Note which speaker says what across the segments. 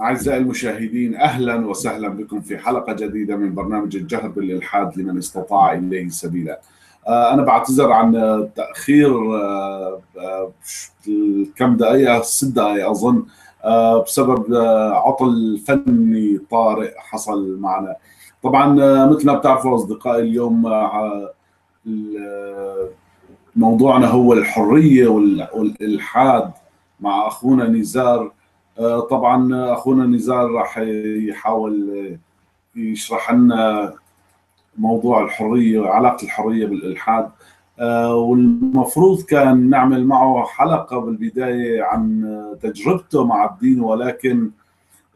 Speaker 1: أعزائي المشاهدين أهلا وسهلا بكم في حلقة جديدة من برنامج الجهر بالإلحاد لمن استطاع إليه سبيلا. آه، أنا بعتذر عن تأخير آه، آه، كم دقيقة؟ ست دقائق أظن بسبب عطل فني طارئ حصل معنا. طبعا مثل ما بتعرفوا أصدقائي اليوم موضوعنا هو الحرية والإلحاد مع أخونا نزار. طبعا أخونا نزار راح يحاول يشرح لنا موضوع الحرية وعلاقة الحرية بالإلحاد. آه، والمفروض كان نعمل معه حلقة بالبداية عن تجربته مع الدين ولكن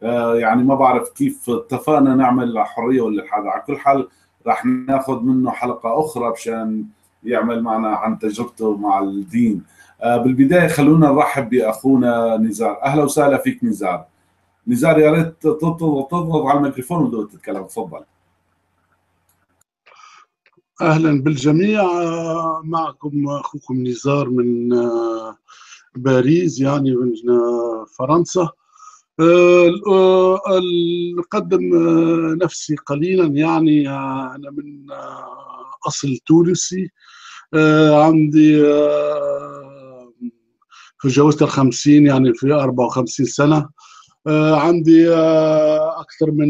Speaker 1: آه، يعني ما بعرف كيف اتفقنا نعمل حرية والإلحاد. على كل حال راح ناخذ منه حلقة أخرى مشان يعمل معنا عن تجربته مع الدين. بالبداية خلونا نرحب بأخونا نزار. أهلا وسهلا فيك نزار. نزار يا ريت تضغط على الميكروفون وتقدر تتكلم. تفضل.
Speaker 2: أهلا بالجميع. آه، معكم أخوكم نزار من آه، باريس يعني من فرنسا. نقدم نفسي قليلا يعني أنا من أصل تونسي. عندي تجاوزت ال 50 يعني في 54 سنة. آه، عندي آه، أكثر من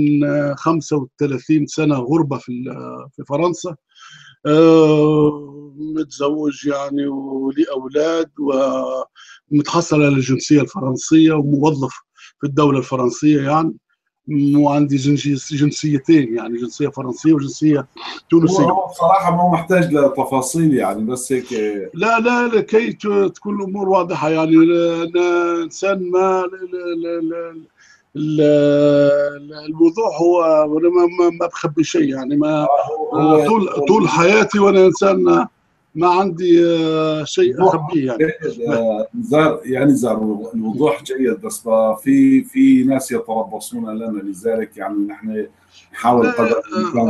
Speaker 2: 35 سنة غربة في في فرنسا. آه، متزوج يعني ولي أولاد ومتحصل على الجنسية الفرنسية وموظف في الدولة الفرنسية يعني. وعندي جنسيتين يعني جنسية فرنسية وجنسية تونسية.
Speaker 1: هو بصراحة ما محتاج لتفاصيل يعني بس هيك
Speaker 2: لا لا لكي تكون الأمور واضحة. يعني أنا انسان ما الموضوع هو أنا ما, ما بخبي شيء. يعني ما آه، طول طول حياتي وأنا إنسان ما عندي آه، شيء اخبيه يعني.
Speaker 1: آه، زار يعني زار الوضوح جيد بس في في ناس يتربصون لنا لذلك يعني نحن نحاول قدر الإمكان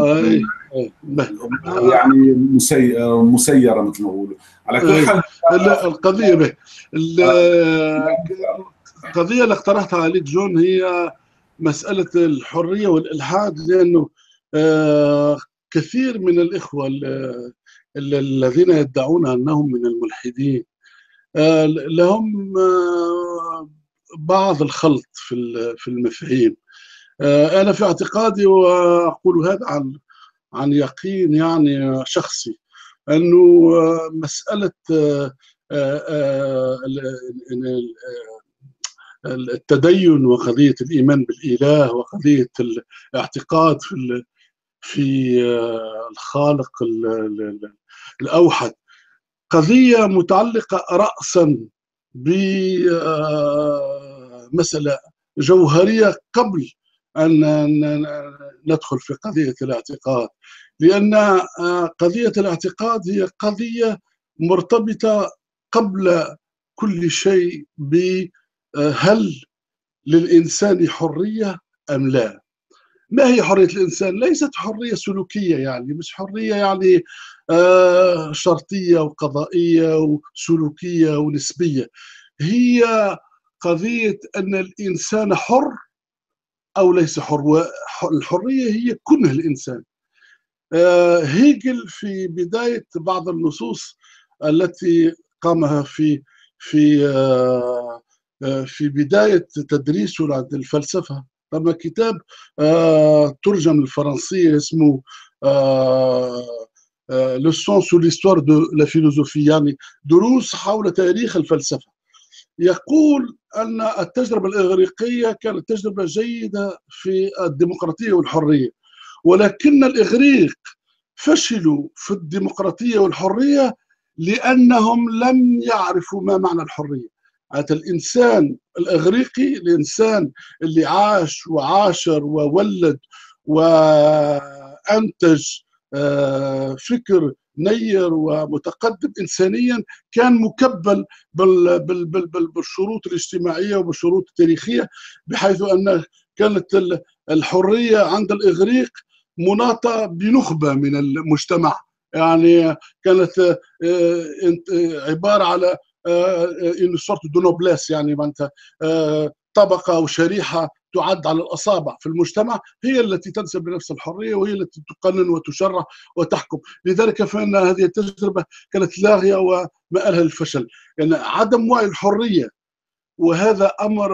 Speaker 1: آه، يعني مسي... مسيرة مثل ما بقولوا
Speaker 2: على كل حال القضية به. القضية اللي اقترحتها عليك جون هي مسألة الحرية والإلحاد لأنه كثير من الإخوة الذين يدعون أنهم من الملحدين. آه، لهم آه، بعض الخلط في في المفاهيم. آه، أنا في اعتقادي وأقول هذا عن عن يقين يعني شخصي أنه مسألة التدين وقضية الإيمان بالإله وقضية الاعتقاد في في الخالق الأوحد. قضية متعلقة رأسا بمسألة آه، جوهرية قبل أن ندخل في قضية الاعتقاد. لأن آه، قضية الاعتقاد هي قضية مرتبطة قبل كل شيء بهل للإنسان حرية أم لا. ما هي حرية الإنسان؟ ليست حرية سلوكية يعني مش حرية يعني آه شرطية وقضائية وسلوكية ونسبية. هي قضية أن الإنسان حر أو ليس حر الحرية هي كنه الإنسان. آه هيجل في بداية بعض النصوص التي قامها في في آه, في بداية تدريسه عند الفلسفة. طبعا كتاب ترجم للفرنسية اسمه leçons sur l'histoire de la philosophie يعني دروس حول تاريخ الفلسفة. يقول أن التجربة الإغريقية كانت تجربة جيدة في الديمقراطية والحرية ولكن الإغريق فشلوا في الديمقراطية والحرية لأنهم لم يعرفوا ما معنى الحرية. هذا الإنسان الإغريقي الإنسان اللي عاش وعاشر وولد وأنتج آه، فكر نير ومتقدم إنسانيا كان مكبل بالشروط الاجتماعية وبالشروط التاريخية بحيث أن كانت الحرية عند الإغريق مناطة بنخبة من المجتمع. يعني كانت آه، عبارة على sorte de noblesse يعني معناتها طبقة أو شريحة تعد على الأصابع في المجتمع هي التي تنسب لنفس الحرية وهي التي تقنن وتشرع وتحكم. لذلك فإن هذه التجربة كانت لاغية ومآلها للفشل. يعني عدم وعي الحرية وهذا أمر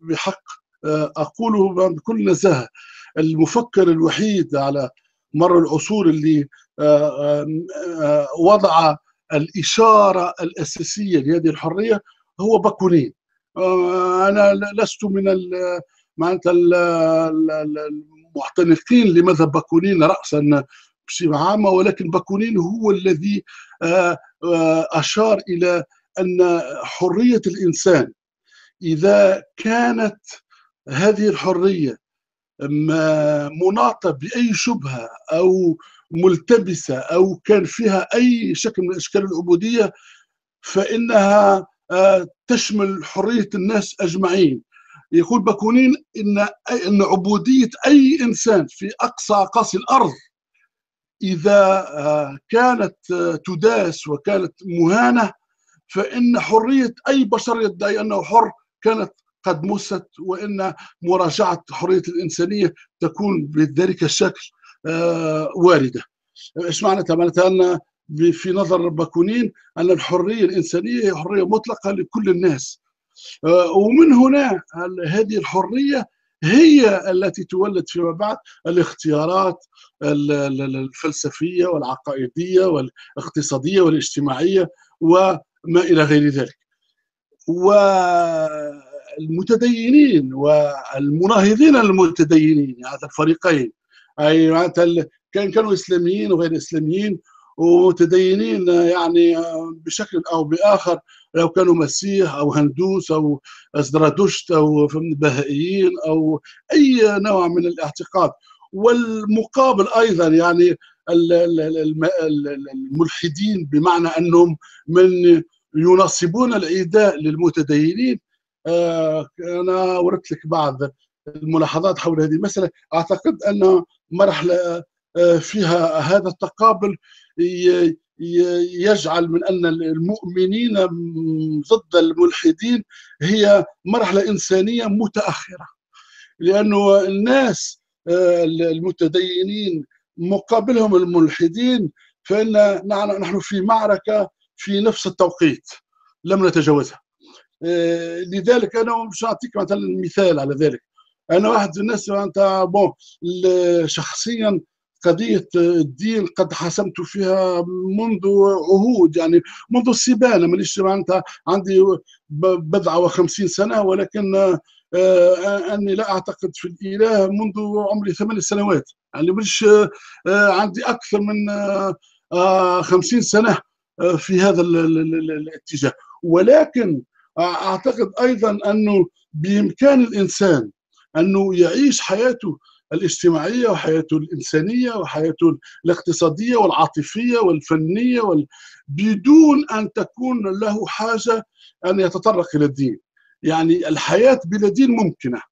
Speaker 2: بحق أقوله بكل نزاهة. المفكر الوحيد على مر العصور اللي وضع الإشارة الأساسية لهذه الحرية هو باكونين. آه، أنا لست من معناتها المعتنقين لمذهب باكونين راسا بصفة عامة ولكن باكونين هو الذي آه، آه، أشار إلى أن حرية الإنسان إذا كانت هذه الحرية مناطة بأي شبهة أو ملتبسة أو كان فيها أي شكل من اشكال العبودية فإنها تشمل حرية الناس أجمعين يقول باكونين إن إن عبودية أي إنسان في أقصى اقاصي الأرض إذا آه، كانت آه، تداس وكانت مهانة فإن حرية أي بشر يدعي أنه حر كانت قد مست وإن مراجعة حرية الإنسانية تكون بذلك الشكل آه، واردة. إيش معناتها؟ معناتها أن في نظر باكونين أن الحرية الإنسانية هي حرية مطلقة لكل الناس. آه، ومن هنا هذه الحرية هي التي تولد فيما بعد الاختيارات الفلسفية والعقائدية والاقتصادية والاجتماعية وما إلى غير ذلك. والمتدينين والمناهضين المتدينين هذا الفريقين أي كان كانوا إسلاميين وغير إسلاميين ومتدينين يعني بشكل أو بآخر لو كانوا مسيح أو هندوس أو زرادشت أو بهائيين أو أي نوع من الاعتقاد. والمقابل أيضا يعني الملحدين بمعنى أنهم من ينصبون العداء للمتدينين. آه، أنا وردت لك بعض الملاحظات حول هذه المسألة. أعتقد أن مرحلة آه، فيها هذا التقابل يجعل من أن المؤمنين ضد الملحدين هي مرحلة إنسانية متأخرة. لأنه الناس آه، المتدينين مقابلهم الملحدين فإن نحن في معركة في نفس التوقيت لم نتجاوزها. آه، لذلك أنا مش اعطيك مثلا مثال على ذلك. أنا واحد من الناس أنت بون شخصيا قضية الدين قد حسمت فيها منذ عهود يعني منذ السبانة. مانيش معناتها عندي بضعة وخمسين سنة ولكن آه، أني لا أعتقد في الإله منذ عمري ثمان سنوات. يعني مش آه، عندي أكثر من آه، خمسين سنة في هذا الاتجاه. ولكن أعتقد أيضا أنه بإمكان الإنسان أنه يعيش حياته الاجتماعية وحياته الإنسانية وحياته الاقتصادية والعاطفية والفنية وال... بدون أن تكون له حاجة أن يتطرق إلى الدين. يعني الحياة بلا دين ممكنة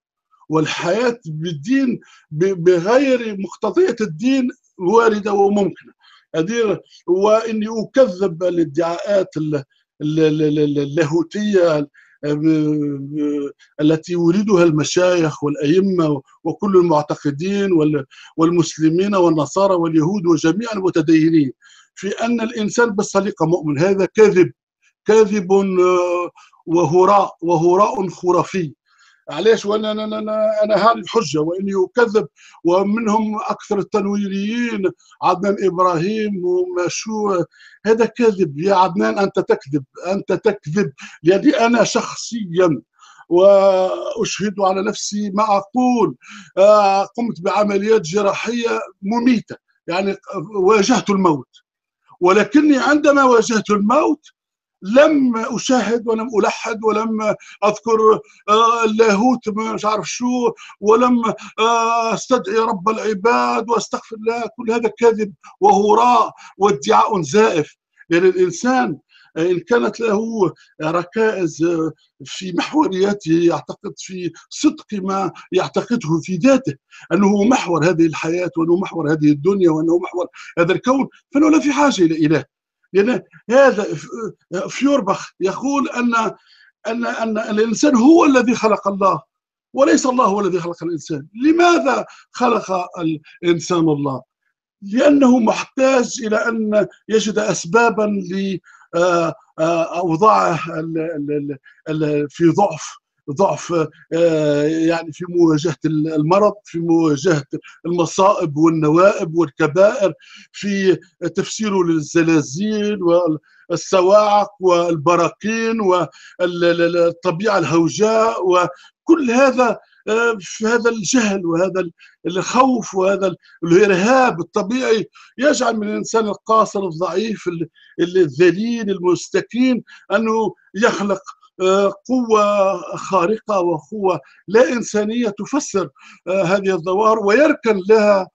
Speaker 2: والحياة بالدين بغير مقتضية الدين واردة وممكنة. وإني أكذب الادعاءات اللاهوتية التي يريدها المشايخ والأئمة وكل المعتقدين والمسلمين والنصارى واليهود وجميع المتدينين في أن الإنسان بالسليقة مؤمن. هذا كذب كاذب آه، وهراء وهراء خرافي. علاش؟ وأنا أنا أنا, أنا هذه الحجة وإني أكذب ومنهم أكثر التنويريين عدنان إبراهيم ومشو هذا كذب يا عدنان أنت تكذب أنت تكذب لأني أنا شخصيا وأشهد على نفسي ما أقول. آه، قمت بعمليات جراحية مميتة يعني واجهت الموت. ولكني عندما واجهت الموت لم أشاهد ولم ألحد ولم أذكر آه، اللاهوت مش عارف شو ولم آه، أستدعي رب العباد وأستغفر الله كل هذا كذب وهراء وادعاء زائف. يعني الإنسان إن كانت له ركائز في محورياته يعتقد في صدق ما يعتقده في ذاته أنه محور هذه الحياة وأنه محور هذه الدنيا وأنه محور هذا الكون فإنه لا في حاجة إلى إله. لأن هذا فيوربخ يقول أن ان أن الإنسان هو الذي خلق الله وليس الله هو الذي خلق الإنسان. لماذا خلق الإنسان الله؟ لأنه محتاج إلى أن يجد اسبابا لاوضاعه في ضعف. ضعف يعني في مواجهة المرض في مواجهة المصائب والنوائب والكبائر في تفسيره للزلازل والصواعق والبراكين والطبيعة الهوجاء وكل هذا في هذا الجهل وهذا الخوف وهذا الإرهاب الطبيعي يجعل من الإنسان القاصر الضعيف الذليل المستكين أنه يخلق قوة خارقة وقوة لا إنسانية تفسر هذه الظواهر ويركن لها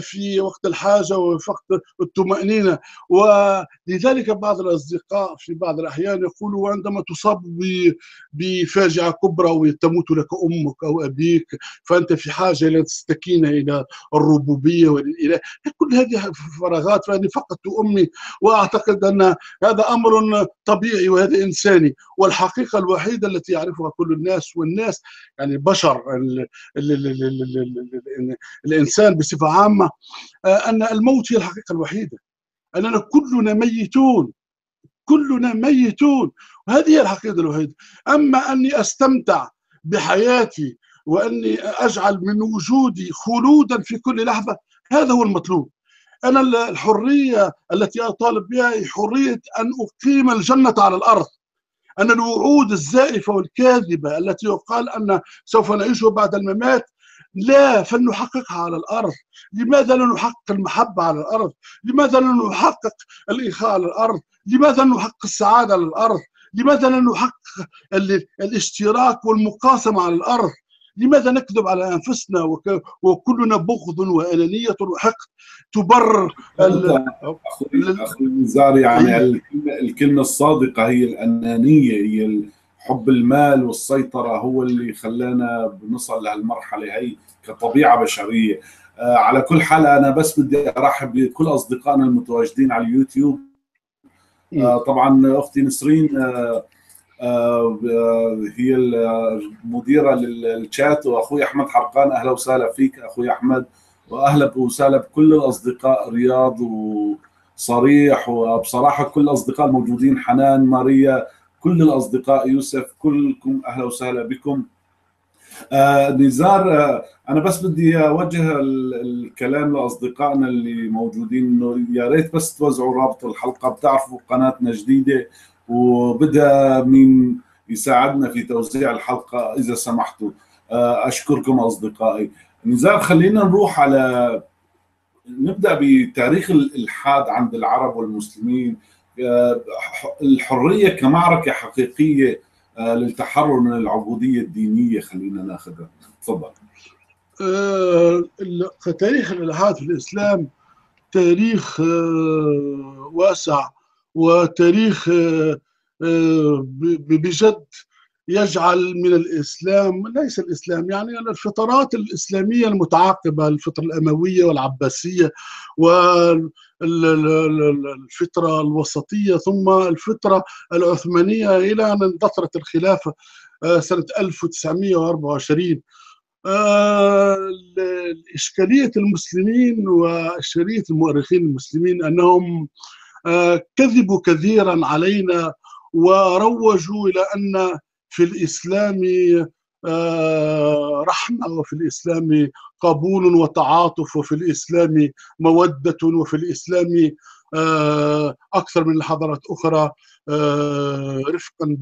Speaker 2: في وقت الحاجة وفي وقت الطمأنينة ولذلك بعض الأصدقاء في بعض الأحيان يقولوا عندما تصاب بفاجعة كبرى وتموت لك أمك أو أبيك فأنت في حاجة إلى تستكين إلى الربوبية والإله كل هذه فراغات فأني فقدت أمي وأعتقد أن هذا أمر طبيعي وهذا إنساني والحقيقة الوحيدة التي يعرفها كل الناس والناس يعني البشر الإنسان بصفة عامة عامة أن الموت هي الحقيقة الوحيدة. أننا كلنا ميتون كلنا ميتون وهذه هي الحقيقة الوحيدة. أما أني أستمتع بحياتي وأني أجعل من وجودي خلودا في كل لحظة هذا هو المطلوب. أنا الحرية التي أطالب بها هي حرية أن أقيم الجنة على الأرض. أن الوعود الزائفة والكاذبة التي يقال أن سوف نعيشها بعد الممات لا فلنحققها على الأرض. لماذا لا نحقق المحبة على الأرض؟ لماذا لا نحقق الاخاء على الأرض؟ لماذا لا نحقق السعادة على الأرض؟ لماذا لا نحقق الاشتراك والمقاسمه على الأرض؟ لماذا نكذب على أنفسنا وكلنا بغض وأنانية وحقد؟ تبرر
Speaker 1: أخي نزار يعني الكلمة الصادقة هي الأنانية هي حب المال والسيطرة هو اللي خلانا بنصل لهالمرحلة هي كطبيعة بشرية. آه على كل حال أنا بس بدي أرحب بكل أصدقائنا المتواجدين على اليوتيوب. آه طبعا أختي نسرين آه هي المديرة للشات وأخوي أحمد حرقان أهلا وسهلا فيك أخوي أحمد وأهلا وسهلا بكل الأصدقاء رياض وصريح وبصراحة كل الأصدقاء الموجودين حنان ماريا كل الأصدقاء يوسف كلكم أهلا وسهلا بكم. آه نزار آه أنا بس بدي أوجه الكلام لأصدقائنا اللي موجودين إنه يا ريت بس توزعوا رابط الحلقة. بتعرفوا قناتنا جديدة وبدها مين يساعدنا في توزيع الحلقة إذا سمحتوا. آه أشكركم أصدقائي. نزار خلينا نروح على نبدأ بتاريخ الالحاد عند العرب والمسلمين. الحرية كمعركة حقيقية للتحرر من العبودية الدينية خلينا ناخذها. تفضل.
Speaker 2: تاريخ الإلحاد في الإسلام تاريخ واسع وتاريخ بجد يجعل من الإسلام ليس الإسلام يعني الفترات الإسلامية المتعاقبة الفترة الأموية والعباسية والفترة الوسطية ثم الفترة العثمانية إلى أن اندثرت الخلافة سنة 1924 إشكالية المسلمين وإشكالية المؤرخين المسلمين أنهم كذبوا كثيرا علينا وروجوا إلى أن في الإسلام رحمة وفي الإسلام قبول وتعاطف وفي الإسلام مودة وفي الإسلام أكثر من الحضارات أخرى رفقا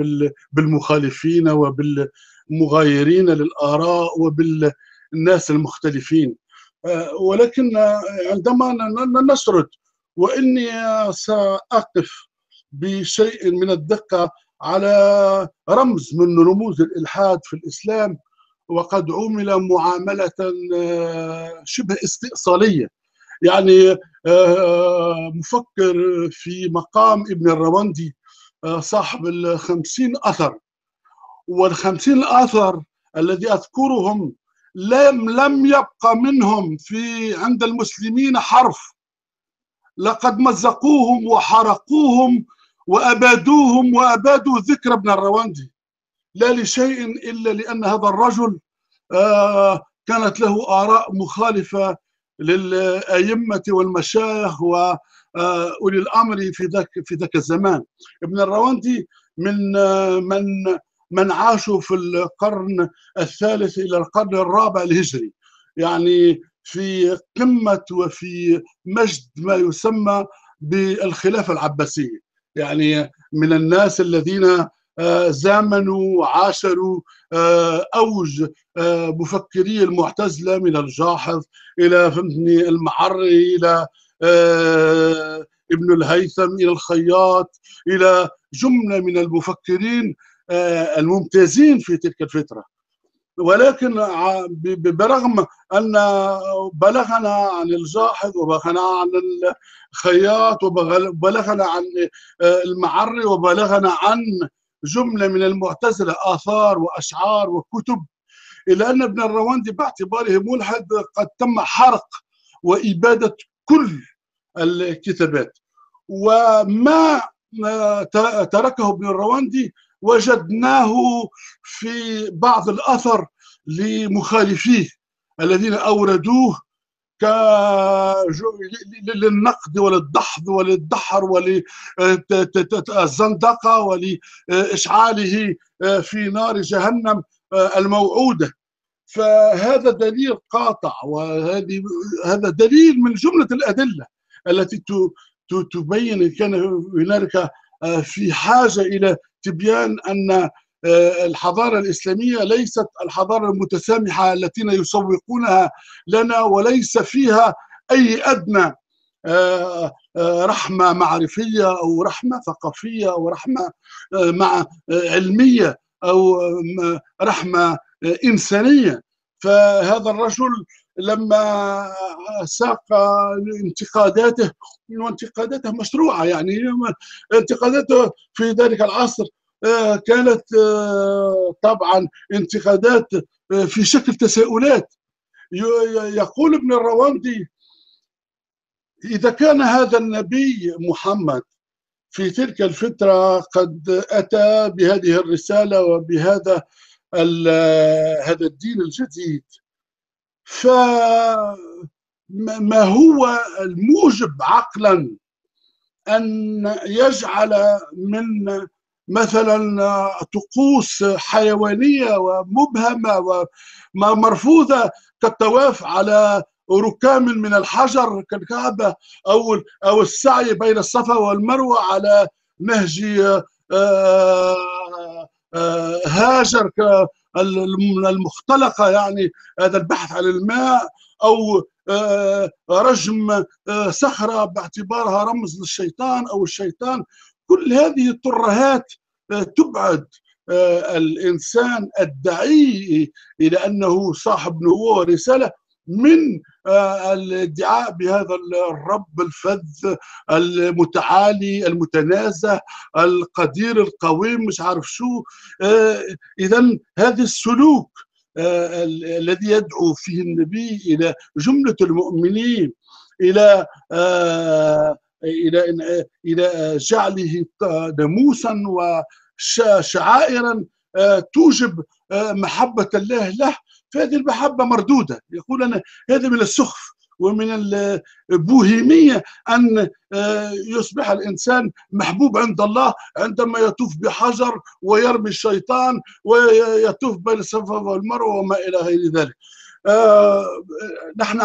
Speaker 2: بالمخالفين وبالمغايرين للآراء وبالناس المختلفين. ولكن عندما نسرد وإني سأقف بشيء من الدقة على رمز من رموز الإلحاد في الإسلام وقد عمل معاملة شبه استئصالية. يعني مفكر في مقام ابن الرواندي صاحب الخمسين أثر. والخمسين أثر الذي أذكرهم لم لم يبقى منهم في عند المسلمين حرف. لقد مزقوهم وحرقوهم وأبادوهم وأبادوا ذكر ابن الرواندي لا لشيء إلا لأن هذا الرجل كانت له آراء مخالفة للأئمة والمشايخ واولي الأمر في ذاك في ذاك الزمان. ابن الرواندي من من من عاشوا في القرن الثالث إلى القرن الرابع الهجري. يعني في قمة وفي مجد ما يسمى بالخلافة العباسية. يعني من الناس الذين زامنوا وعاشروا أوج مفكري المعتزلة من الجاحظ إلى فهمتني المعري إلى ابن الهيثم إلى الخياط إلى جملة من المفكرين الممتازين في تلك الفترة. ولكن برغم أن بلغنا عن الجاحظ وبلغنا عن الخياط وبلغنا عن المعري وبلغنا عن جملة من المعتزلة آثار وأشعار وكتب الا أن ابن الرواندي باعتباره ملحد قد تم حرق وإبادة كل الكتابات. وما تركه ابن الرواندي وجدناه في بعض الأثر لمخالفيه الذين أوردوه ك للنقد وللدحض وللدحر وللزندقه ولإشعاله في نار جهنم الموعودة. فهذا دليل قاطع وهذه هذا دليل من جملة الأدلة التي تبين ان كان هنالك في حاجة إلى تبيان أن الحضارة الإسلامية ليست الحضارة المتسامحة التي يسوقونها لنا وليس فيها أي أدنى رحمة معرفية أو رحمة ثقافية أو رحمة مع علمية أو رحمة إنسانية. فهذا الرجل لما ساق انتقاداته وانتقاداته مشروعة يعني انتقاداته في ذلك العصر كانت طبعا انتقادات في شكل تساؤلات. يقول ابن الرواندي إذا كان هذا النبي محمد في تلك الفترة قد أتى بهذه الرسالة وبهذا هذا الدين الجديد فما هو الموجب عقلا أن يجعل من مثلا طقوس حيوانية ومبهمة ومرفوضه كالطواف على ركام من الحجر كالكعبة أو أو السعي بين الصفا والمروة على نهج هاجر المختلقة يعني هذا البحث عن الماء أو رجم صخرة باعتبارها رمز للشيطان أو الشيطان. كل هذه الترهات تبعد الإنسان الدعي إلى أنه صاحب نبوة ورسالة من الادعاء بهذا الرب الفذ المتعالي المتنازه القدير القويم مش عارف شو. اذا هذا السلوك الذي يدعو فيه النبي إلى جملة المؤمنين إلى إلى إلى جعله ناموسا وشعائرا توجب محبة الله له. فهذه المحبة مردودة. يقول أنا هذا من السخف ومن البوهيمية أن يصبح الإنسان محبوب عند الله عندما يطوف بحجر ويرمي الشيطان ويطوف بين الصفا والمروة وما إلى غير ذلك. نحن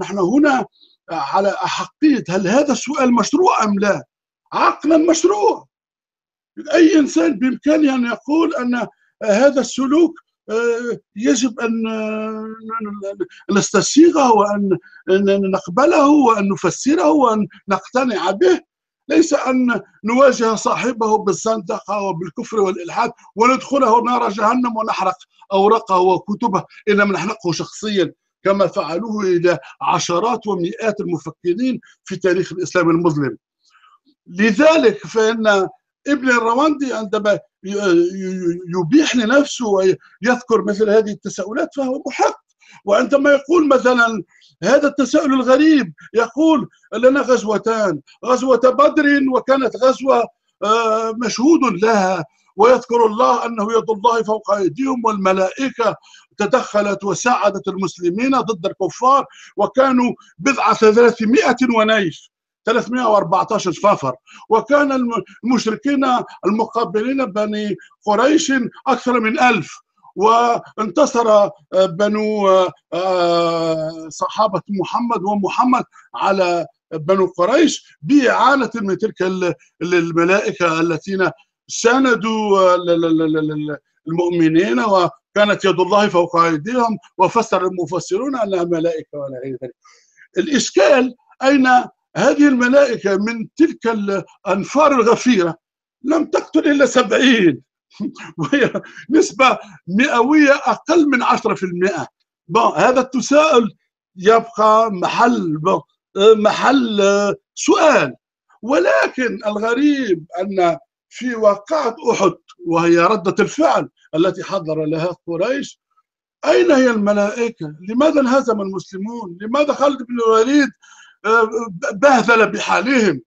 Speaker 2: نحن هنا على أحقية هل هذا السؤال مشروع أم لا؟ عقلا مشروع. أي إنسان بإمكانه أن يقول أن هذا السلوك يجب أن نستسيغه وأن نقبله وأن نفسره وأن نقتنع به. ليس أن نواجه صاحبه بالزندقة وبالكفر والإلحاد وندخله نار جهنم ونحرق أوراقه وكتبه. إنما نحرقه شخصيا كما فعلوه إلى عشرات ومئات المفكرين في تاريخ الإسلام المظلم. لذلك فإن ابن الرواندي عندما يبيح لنفسه ويذكر مثل هذه التساؤلات فهو محق. وعندما يقول مثلا هذا التساؤل الغريب. يقول لنا غزوتان غزوة بدر وكانت غزوة مشهود لها. ويذكر الله أنه يد الله فوق أيديهم والملائكة تدخلت وساعدت المسلمين ضد الكفار وكانوا بضعة 300 ونيف. 314 فافر وكان المشركين المقابلين بني قريش أكثر من ألف. وانتصر بنو صحابة محمد ومحمد على بنو قريش بإعانة من تلك الملائكة الذين ساندوا المؤمنين. وكانت يد الله فوق أيديهم. وفسر المفسرون أنها ملائكة ولا غير ذلك. الإشكال أين هذه الملائكة من تلك الأنفار الغفيرة لم تقتل إلا سبعين وهي نسبة مئوية أقل من عشرة في المئة هذا التساؤل يبقى محل محل سؤال ولكن الغريب أن في واقعة أحد وهي ردة الفعل التي حضر لها قريش أين هي الملائكة؟ لماذا انهزم المسلمون؟ لماذا خالد بن الوليد بهذل بحالهم؟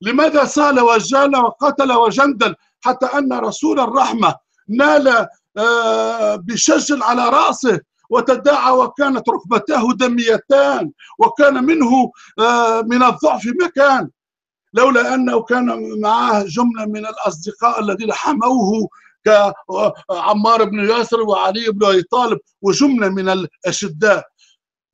Speaker 2: لماذا سال وجال وقتل وجندل حتى أن رسول الرحمة نال بشجل على رأسه وتداعى وكانت ركبتاه دميتان وكان منه من الضعف مكان لولا أنه كان معه جملة من الأصدقاء الذين حموه كعمار بن ياسر وعلي بن أبي طالب وجملة من الأشداء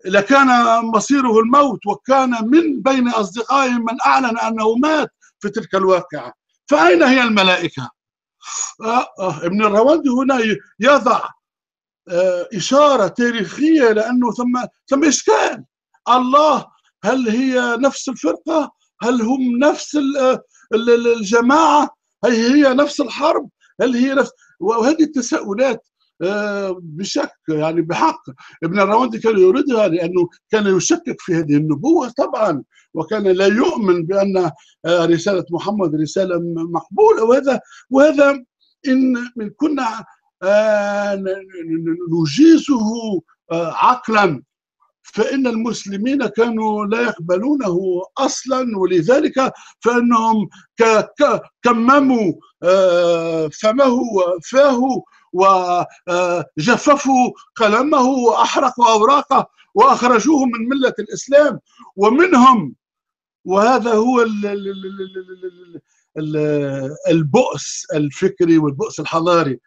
Speaker 2: لكان مصيره الموت وكان من بين أصدقائه من أعلن أنه مات في تلك الواقعة فأين هي الملائكة؟ آه آه ابن الرواندي هنا يضع آه إشارة تاريخية لأنه ثم ثم إشكال الله هل هي نفس الفرقة؟ هل هم نفس الجماعة؟ هل هي نفس الحرب؟ هل هي نفس وهذه التساؤلات بشك يعني بحق. ابن الرواندي كان يريدها لأنه كان يشكك في هذه النبوة طبعا وكان لا يؤمن بأن رسالة محمد رسالة مقبولة. وهذا وهذا إن كنا نجيزه عقلا. فإن المسلمين كانوا لا يقبلونه أصلا ولذلك فإنهم كمموا فمه وفاه وجففوا قلمه وأحرقوا أوراقه وأخرجوه من ملة الإسلام. ومنهم وهذا هو البؤس الفكري والبؤس الحضاري.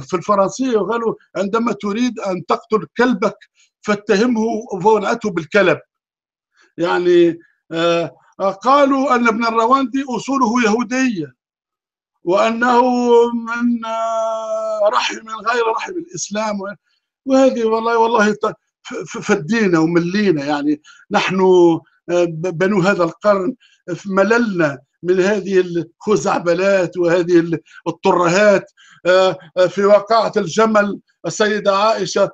Speaker 2: في الفرنسية قالوا عندما تريد أن تقتل كلبك فاتهمه وانعته بالكلب. يعني قالوا أن ابن الرواندي أصوله يهودية. وأنه من رحم من غير رحم الإسلام. وهذه والله والله فدينا وملينا. يعني نحن بنو هذا القرن مللنا من هذه الخزعبلات وهذه الطرهات. في واقعة الجمل السيدة عائشة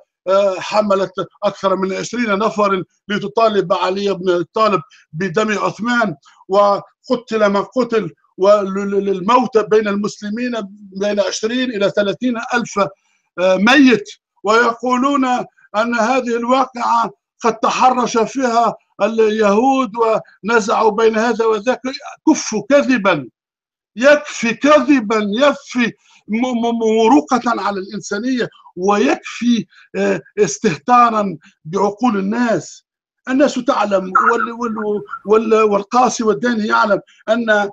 Speaker 2: حملت أكثر من عشرين نفر لتطالب علي بن طالب بدم عثمان وقتل من قتل وللموت بين المسلمين بين 20 إلى 30 ألف ميت. ويقولون أن هذه الواقعة قد تحرش فيها اليهود ونزعوا بين هذا وذاك. كفوا كذبا يكفي كذبا يكفي مروقة على الإنسانية ويكفي استهتارا بعقول الناس. الناس تعلم والقاسي والداني يعلم أن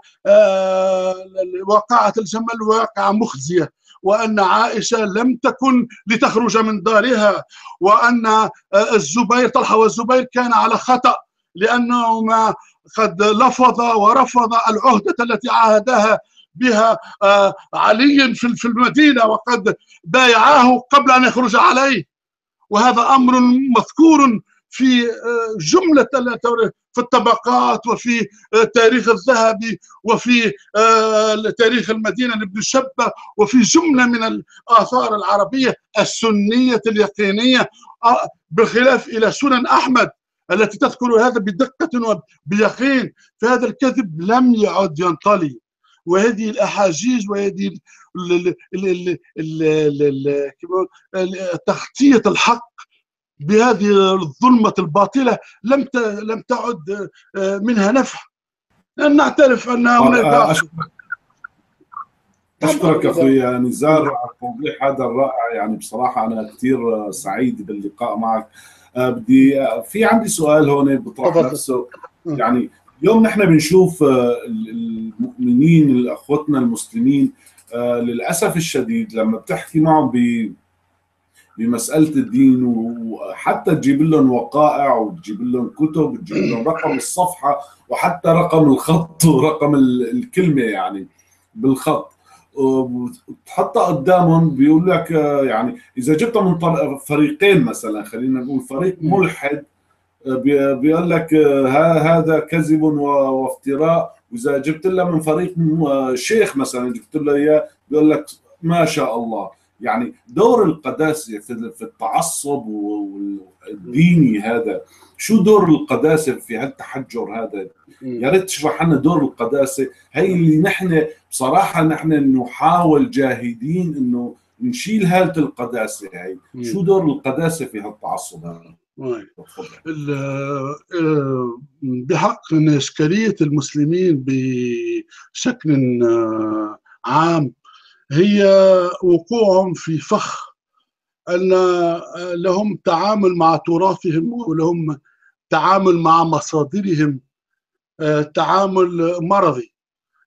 Speaker 2: واقعة الجمل واقعة مخزية وأن عائشة لم تكن لتخرج من دارها وأن الزبير طلحة والزبير كان على خطأ لأنهما قد لفظ ورفض العهدة التي عاهدها بها علي في المدينة وقد بايعاه قبل أن يخرج عليه. وهذا أمر مذكور في جملة في الطبقات وفي تاريخ الذهبي وفي تاريخ المدينة لابن شبة وفي جملة من الآثار العربية السنية اليقينية بخلاف إلى سنن أحمد التي تذكر هذا بدقة وبيقين فهذا الكذب لم يعد ينطلي. وهذه الأحاجيج وهذه تغطيه الحق بهذه الظلمة الباطلة لم لم تعد منها نفع. لأن نعترف أن هناك
Speaker 1: أشكرك. أخوي نزار على التوضيح هذا الرائع. يعني بصراحة أنا كثير سعيد باللقاء معك. آه، بدي آه، في عندي سؤال هون بطرح نفسه. يعني اليوم نحن بنشوف آه، المؤمنين اخوتنا المسلمين للأسف الشديد لما بتحكي معهم ب بمسألة الدين وحتى تجيب لهم وقائع وتجيب لهم كتب وتجيب لهم رقم الصفحة وحتى رقم الخط ورقم الكلمة يعني بالخط. وتحطها قدامهم بيقول لك يعني إذا جبتها من فريقين مثلا خلينا نقول فريق ملحد بيقول لك هذا كذب وافتراء. وإذا جبت لها من فريق شيخ مثلا جبت له إياه بيقول لك ما شاء الله. يعني دور القداسه في التعصب والديني هذا. شو دور القداسه في هالتحجر هذا؟ يا ريت تشرح لنا دور القداسه هي اللي نحن بصراحة نحن نحاول جاهدين إنه نشيل هالة القداسه هي شو دور القداسه في هالتعصب هذا؟
Speaker 2: آه، بحق اشكاليه المسلمين بشكل آه، عام هي وقوعهم في فخ أن لهم تعامل مع تراثهم ولهم تعامل مع مصادرهم آه، تعامل مرضي.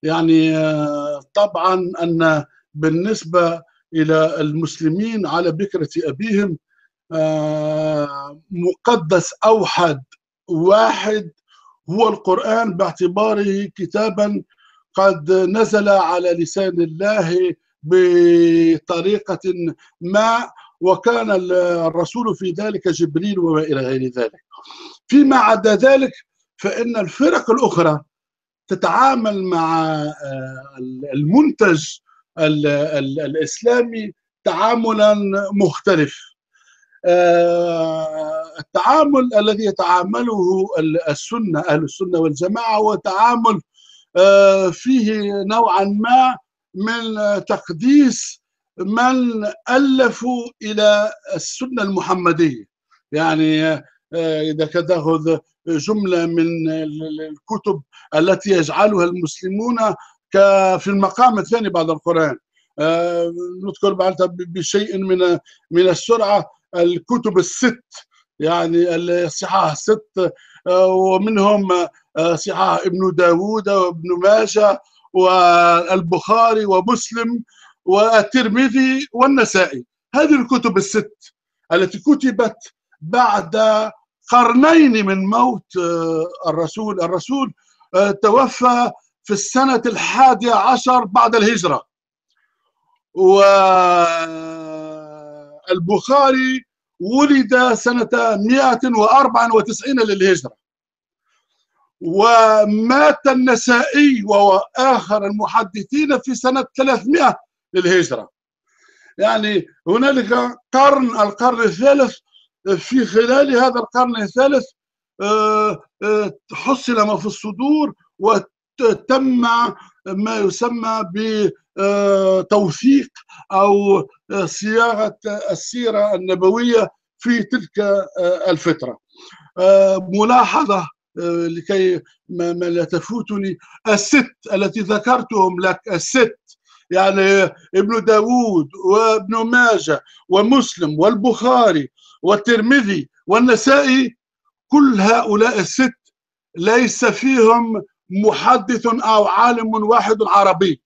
Speaker 2: يعني آه، طبعا أن بالنسبة إلى المسلمين على بكرة أبيهم آه، مقدس أوحد واحد هو القرآن باعتباره كتابا قد نزل على لسان الله بطريقة ما وكان الرسول في ذلك جبريل وما إلى غير ذلك. فيما عدا ذلك فإن الفرق الأخرى تتعامل مع آه، المنتج الإسلامي تعاملا مختلف. آه، التعامل الذي يتعامله السنة أهل السنة والجماعة هو تعامل آه، فيه نوعا ما من تقديس من ألفوا إلى السنة المحمدية. يعني آه، إذا تأخذ جملة من الكتب التي يجعلها المسلمون في المقام الثاني بعد القرآن. آه، نذكر بعدها بشيء من من السرعة الكتب الست يعني الصحاح الست آه، ومنهم صحاح ابن داود وابن ماجه والبخاري ومسلم والترمذي والنسائي. هذه الكتب الست التي كتبت بعد قرنين من موت آه، الرسول. الرسول آه، توفى في السنة الحادية عشر بعد الهجرة. والبخاري ولد سنة 194 للهجرة. ومات النسائي وهو آخر المحدثين في سنة 300 للهجرة. يعني هنالك قرن القرن الثالث في خلال هذا القرن الثالث آه، آه، حصل ما في الصدور وتم ما يسمى بتوثيق أو صياغة السيرة النبوية في تلك الفترة. ملاحظة آه، لكي ما, ما لا تفوتني. الست التي ذكرتهم لك الست يعني ابن داود وابن ماجه ومسلم والبخاري والترمذي والنسائي كل هؤلاء الست ليس فيهم محدث أو عالم واحد عربي.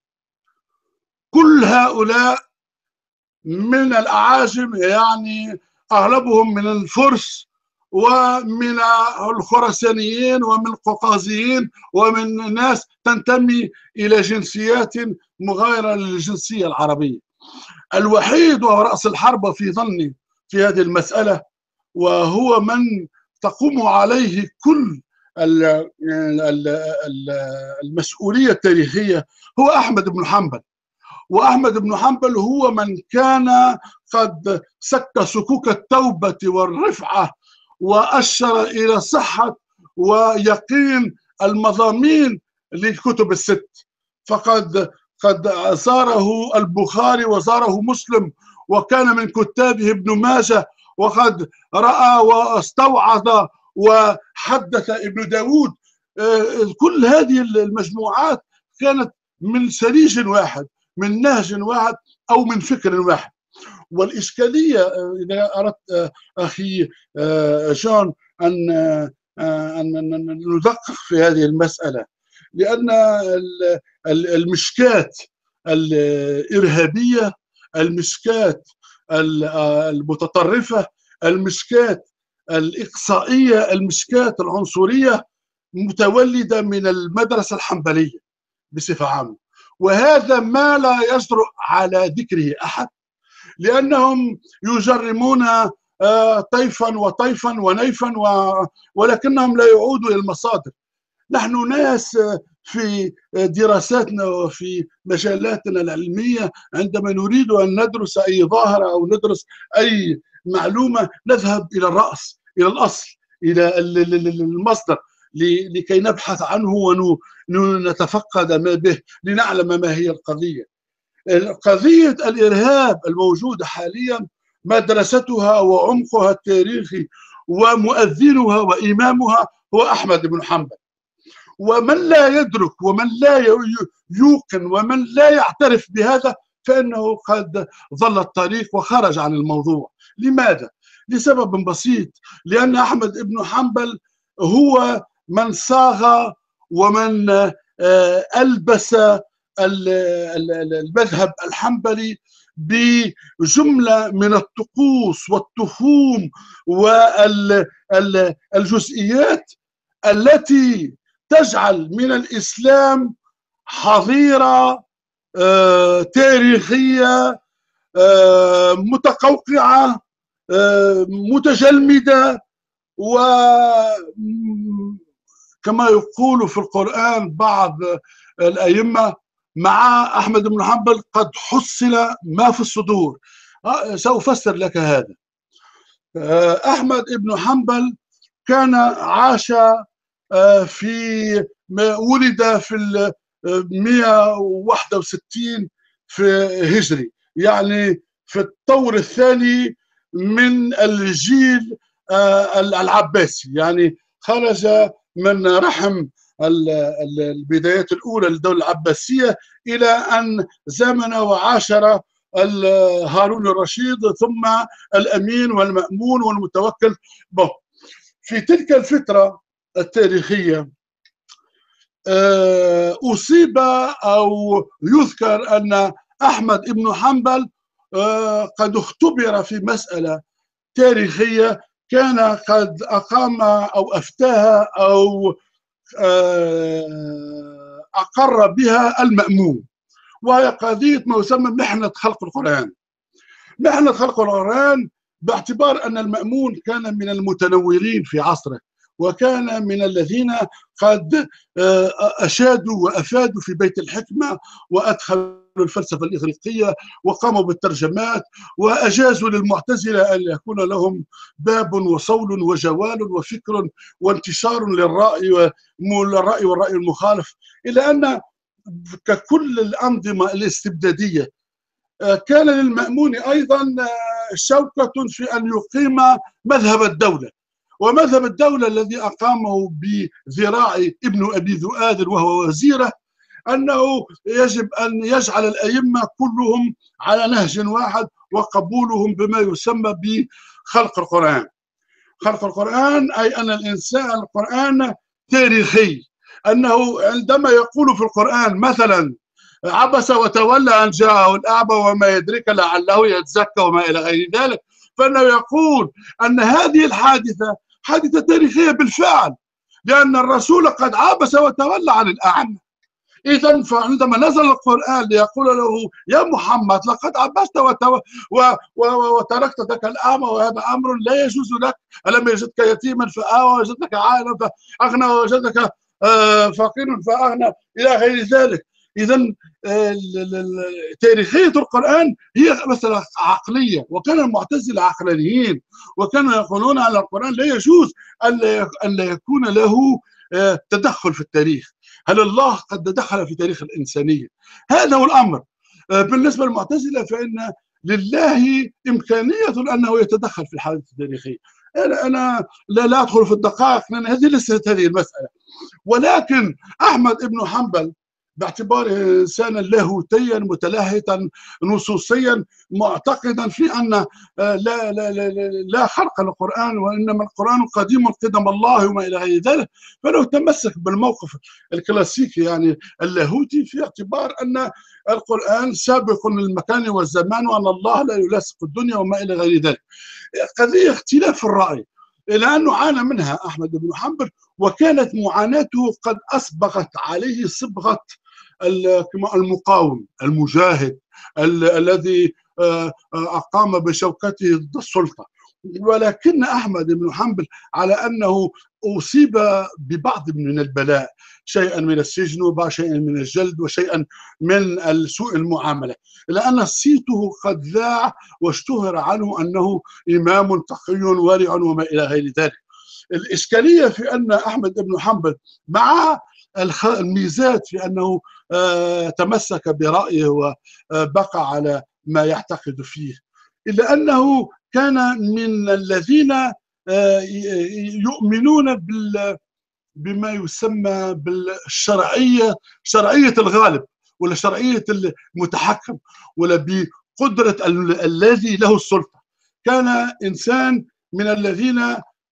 Speaker 2: كل هؤلاء من الأعاجم يعني أغلبهم من الفرس ومن الخرسانيين ومن القوقازيين ومن ناس تنتمي إلى جنسيات مغايرة للجنسية العربية. الوحيد وهو رأس الحرب في ظني في هذه المسألة وهو من تقوم عليه كل المسؤولية التاريخية هو أحمد بن حنبل. وأحمد بن حنبل هو من كان قد سك سكوك التوبة والرفعة وأشر إلى صحة ويقين المضامين للكتب الست. فقد قد زاره البخاري وزاره مسلم وكان من كتابه ابن ماجه وقد رأى واستوعظ وحدث ابن داود. آه، كل هذه المجموعات كانت من سريج واحد من نهج واحد أو من فكر واحد. والإشكالية إذا أردت أخي جون أن أن ندقق في هذه المسألة لأن المشكات الإرهابية المشكات المتطرفة المشكات الإقصائية المشكات العنصرية متولدة من المدرسة الحنبلية بصفة عامة وهذا ما لا يجرؤ على ذكره أحد. لأنهم يجرمون طيفا وطيفا ونيفا ولكنهم لا يعودوا إلى المصادر. نحن ناس في دراساتنا وفي مجالاتنا العلمية عندما نريد أن ندرس أي ظاهرة أو ندرس أي معلومة نذهب إلى الرأس إلى الأصل إلى المصدر لكي نبحث عنه ونتفقد ما به لنعلم ما هي القضية. قضية الإرهاب الموجودة حاليا مدرستها وعمقها التاريخي ومؤذنها وإمامها هو أحمد بن حنبل. ومن لا يدرك ومن لا يوقن ومن لا يعترف بهذا فإنه قد ضل الطريق وخرج عن الموضوع. لماذا؟ لسبب بسيط لأن أحمد بن حنبل هو من صاغ ومن ألبس المذهب الحنبلي بجملة من الطقوس والتفوم والجزئيات التي تجعل من الإسلام حظيرة تاريخية متقوقعة متجلمدة وكما يقول في القرآن بعض الأئمة مع أحمد بن حنبل قد حصل ما في الصدور. سأفسر لك هذا. أحمد بن حنبل كان عاش في ولد في ال 161 في هجري. يعني في الطور الثاني من الجيل العباسي. يعني خرج من رحم البدايات الأولى للدولة العباسية إلى أن زمن وعاشر هارون الرشيد ثم الأمين والمأمون والمتوكل بو. في تلك الفترة التاريخية أصيب أو يذكر أن أحمد بن حنبل قد اختبر في مسألة تاريخية كان قد أقام أو أفتاها أو أقر بها المأمون وهي قضية ما يسمى محنة خلق القرآن. محنة خلق القرآن باعتبار أن المأمون كان من المتنورين في عصره. وكان من الذين قد أشادوا وأفادوا في بيت الحكمة وأدخلوا الفلسفة الإغريقية وقاموا بالترجمات وأجازوا للمعتزلة أن يكون لهم باب وصول وجوال وفكر وانتشار للرأي للرأي والرأي المخالف إلى أن ككل الأنظمة الاستبدادية كان للمأمون أيضا شوكة في أن يقيم مذهب الدولة. ومذهب الدولة الذي أقامه بذراع ابن أبي ذؤاد وهو وزيره أنه يجب أن يجعل الأئمة كلهم على نهج واحد وقبولهم بما يسمى بخلق القرآن. خلق القرآن أي أن الإنسان القرآن تاريخي. أنه عندما يقول في القرآن مثلا عبس وتولى أن جاءه الأعمى وما يدرك لعله يتزكى وما إلى غير ذلك فإنه يقول أن هذه الحادثة حادثة تاريخية بالفعل لأن الرسول قد عبس وتولى عن الأعمى إذا فعندما نزل القرآن ليقول له يا محمد لقد عبست. وتركت ذاك الأعمى وهذا أمر لا يجوز لك ألم يجدك يتيما فآوى وجدك عائلا فأغنى وجدك فقير فأغنى إلى غير ذلك إذا تاريخية القرآن هي مسألة عقلية وكان المعتزلة عقلانيين وكانوا يقولون على القرآن لا يجوز أن لا يكون له تدخل في التاريخ. هل الله قد دخل في تاريخ الإنسانية؟ هذا هو الأمر. بالنسبة للمعتزلة فإن لله إمكانية أنه يتدخل في الحادث التاريخية. أنا, أنا لا, لا أدخل في الدقائق لأن هذه ليست هذه المسألة. ولكن أحمد بن حنبل باعتباره إنسانا لاهوتيا متلهتا نصوصيا معتقدا في أن آه، لا لا لا, لا خلق للقران وإنما القرآن قديم قدم الله وما إلى غير ذلك. فلو تمسك بالموقف الكلاسيكي يعني اللاهوتي في اعتبار أن القرآن سابق للمكان والزمان وأن الله لا يلاصق الدنيا وما إلى غير ذلك. قضية اختلاف الرأي إلى انه عانى منها أحمد بن حنبل وكانت معاناته قد اسبغت عليه صبغة المقاوم المجاهد الذي آه، آه، أقام بشوكته ضد السلطة. ولكن أحمد بن حنبل على أنه أصيب ببعض من البلاء شيئا من السجن وبعض شيئا من الجلد وشيئا من سوء المعاملة. لأن صيته قد ذاع واشتهر عنه أنه إمام تقي ورع وما إلى غير ذلك. الإشكالية في أن أحمد بن حنبل مع الميزات في آه، تمسك برأيه وبقى على ما يعتقد فيه. إلا أنه كان من الذين آه، يؤمنون بال بما يسمى بالشرعية شرعية الغالب ولا شرعية المتحكم ولا بقدرة الذي له السلطة. كان إنسان من الذين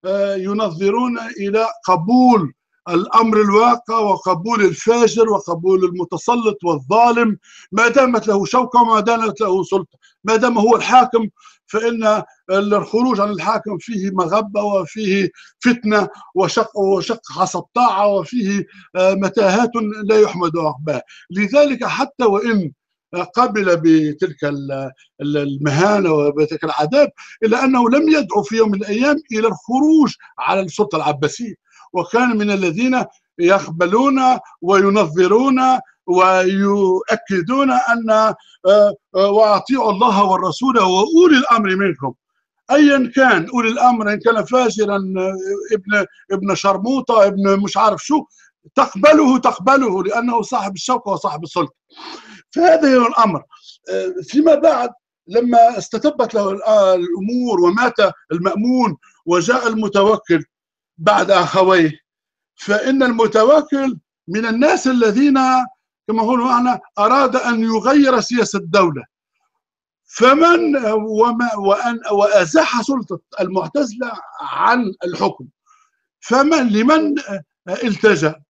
Speaker 2: آه، ينظرون إلى قبول الأمر الواقع وقبول الفاجر وقبول المتسلط والظالم ما دامت له شوكة وما دامت له سلطة. ما دام هو الحاكم فإن الخروج عن الحاكم فيه مغبة وفيه فتنة وشق وشق حسب طاعه وفيه آه، متاهات لا يحمد عقباها لذلك حتى وإن قبل بتلك المهانة وبتلك العذاب إلا أنه لم يدعو في يوم من الأيام إلى الخروج على السلطة العباسية. وكان من الذين يقبلون وينظرون ويؤكدون أن آه، آه، وأطيعوا الله والرسول وأولي الأمر منكم. ايا كان أولي الأمر إن كان فاجرا آه، ابن ابن شرموطة ابن مش عارف شو تقبله تقبله لأنه صاحب الشوكة وصاحب السلطة. فهذا هو الأمر. فيما بعد لما استتبت له الأمور ومات المأمون وجاء المتوكل بعد أخويه فإن المتوكل من الناس الذين كما هو معنا أراد أن يغير سياسة الدولة. فمن وما وأن وأزاح سلطة المعتزلة عن الحكم. فمن لمن التجأ؟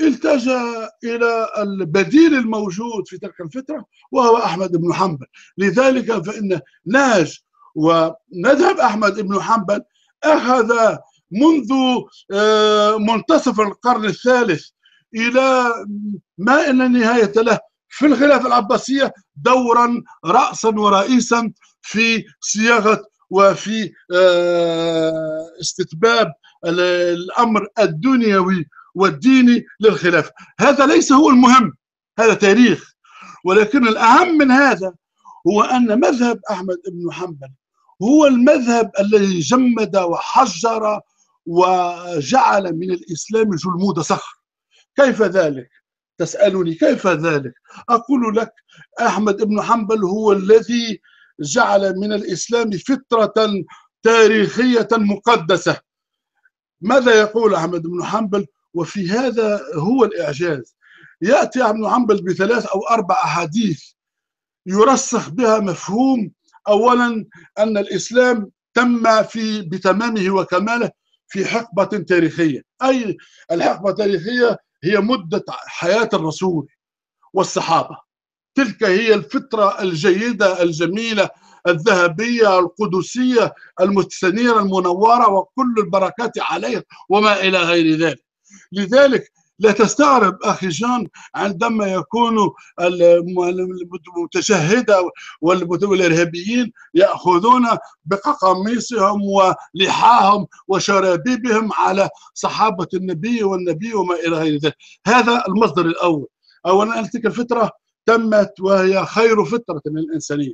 Speaker 2: التجأ إلى البديل الموجود في تلك الفترة وهو أحمد بن حنبل. لذلك فإن ناج ومذهب أحمد بن حنبل أخذ منذ آه، منتصف القرن الثالث إلى ما إن نهاية له في الخلافة العباسية دورا رأسا ورئيسا في صياغة وفي آه، استتباب الأمر الدنيوي والديني للخلافة. هذا ليس هو المهم هذا تاريخ. ولكن الأهم من هذا هو أن مذهب أحمد بن حنبل هو المذهب الذي جمد وحجر وجعل من الإسلام جلمود صخر. كيف ذلك؟ تسألني كيف ذلك؟ أقول لك أحمد بن حنبل هو الذي جعل من الإسلام فطرة تاريخية مقدسة. ماذا يقول أحمد بن حنبل؟ وفي هذا هو الإعجاز. يأتي أحمد بن حنبل بثلاث أو أربع أحاديث يرسخ بها مفهوم. أولا أن الإسلام تم في بتمامه وكماله في حقبة تاريخية. أي الحقبة التاريخية هي مدة حياة الرسول والصحابة. تلك هي الفترة الجيدة الجميلة الذهبية القدسية المستنيرة المنورة وكل البركات عليها وما إلى غير ذلك. لذلك لا تستغرب أخي جان عندما يكون المتشهدة والإرهابيين يأخذون بقميصهم ولحاهم وشرابيبهم على صحابة النبي والنبي وما إلى غير ذلك. هذا المصدر الأول. اولا تلك الفترة تمت وهي خير فتره للإنسانية.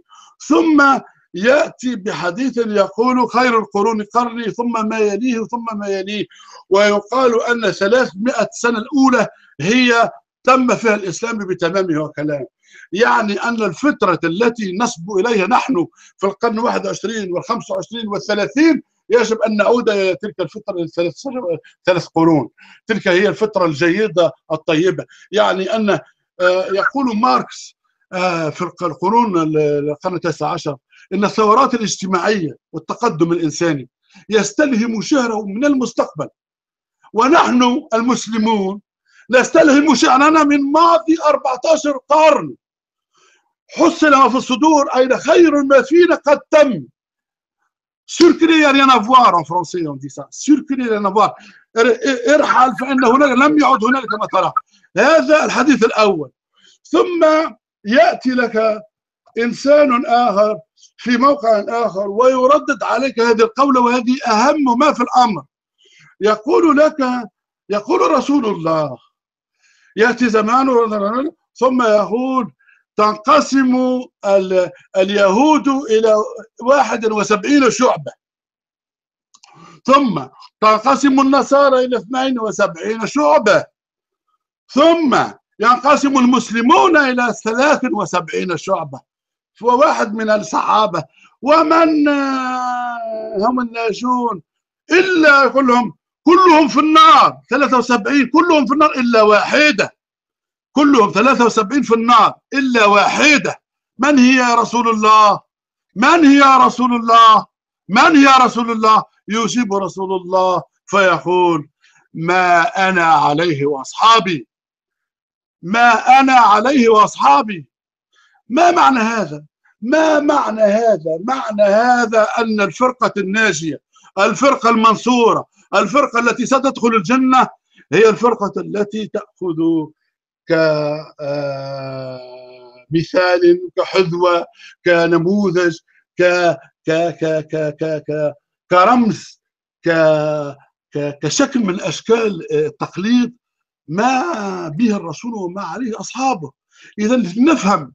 Speaker 2: ثم يأتي بحديث يقول خير القرون قرني ثم ما يليه ثم ما يليه. ويقال أن 300 سنة الأولى هي تم فيها الإسلام بتمامه وكلامه. يعني أن الفترة التي نصب إليها نحن في القرن 21 وال 25 وال 30 يجب أن نعود إلى تلك لثلاث ثلاث قرون. تلك هي الفترة الجيدة الطيبة. يعني أن يقول ماركس في القرون القرن التاسع عشر إن الثورات الاجتماعية والتقدم الإنساني يستلهم شهره من المستقبل ونحن المسلمون نستلهم شأننا من ماضي 14 قرن. حصل ما في الصدور أين خير ما فينا قد تم. سيركلي rien à en français on dit ça. سيركلي rien à voir. ارحل فإن هناك لم يعد هنالك ترى هذا الحديث الأول ثم يأتي لك إنسان آخر في موقع آخر ويردد عليك هذه القولة وهذه أهم ما في الأمر. يقول لك يقول رسول الله يأتي زمان ثم يقول تنقسم اليهود إلى 71 شعبة. ثم تنقسم النصارى إلى 72 شعبة. ثم ينقسم المسلمون إلى 73 شعبة. وواحد من الصحابة. ومن هم الناجون. إلا كلهم كلهم في النار. 73 كلهم في النار إلا واحدة. كلهم 73 في النار إلا واحدة. من هي يا رسول الله؟ من هي يا رسول الله؟ من هي يا رسول الله؟ يجيب رسول الله. فيقول ما أنا عليه وأصحابي. ما أنا عليه وأصحابي. ما معنى هذا؟ ما معنى هذا؟ معنى هذا أن الفرقة الناجية الفرقة المنصورة الفرقة التي ستدخل الجنة هي الفرقة التي تأخذ كمثال كحذوة كنموذج ك ك ك ك ك ك كرمز ك كشكل من أشكال التقليد ما به الرسول وما عليه أصحابه. اذا نفهم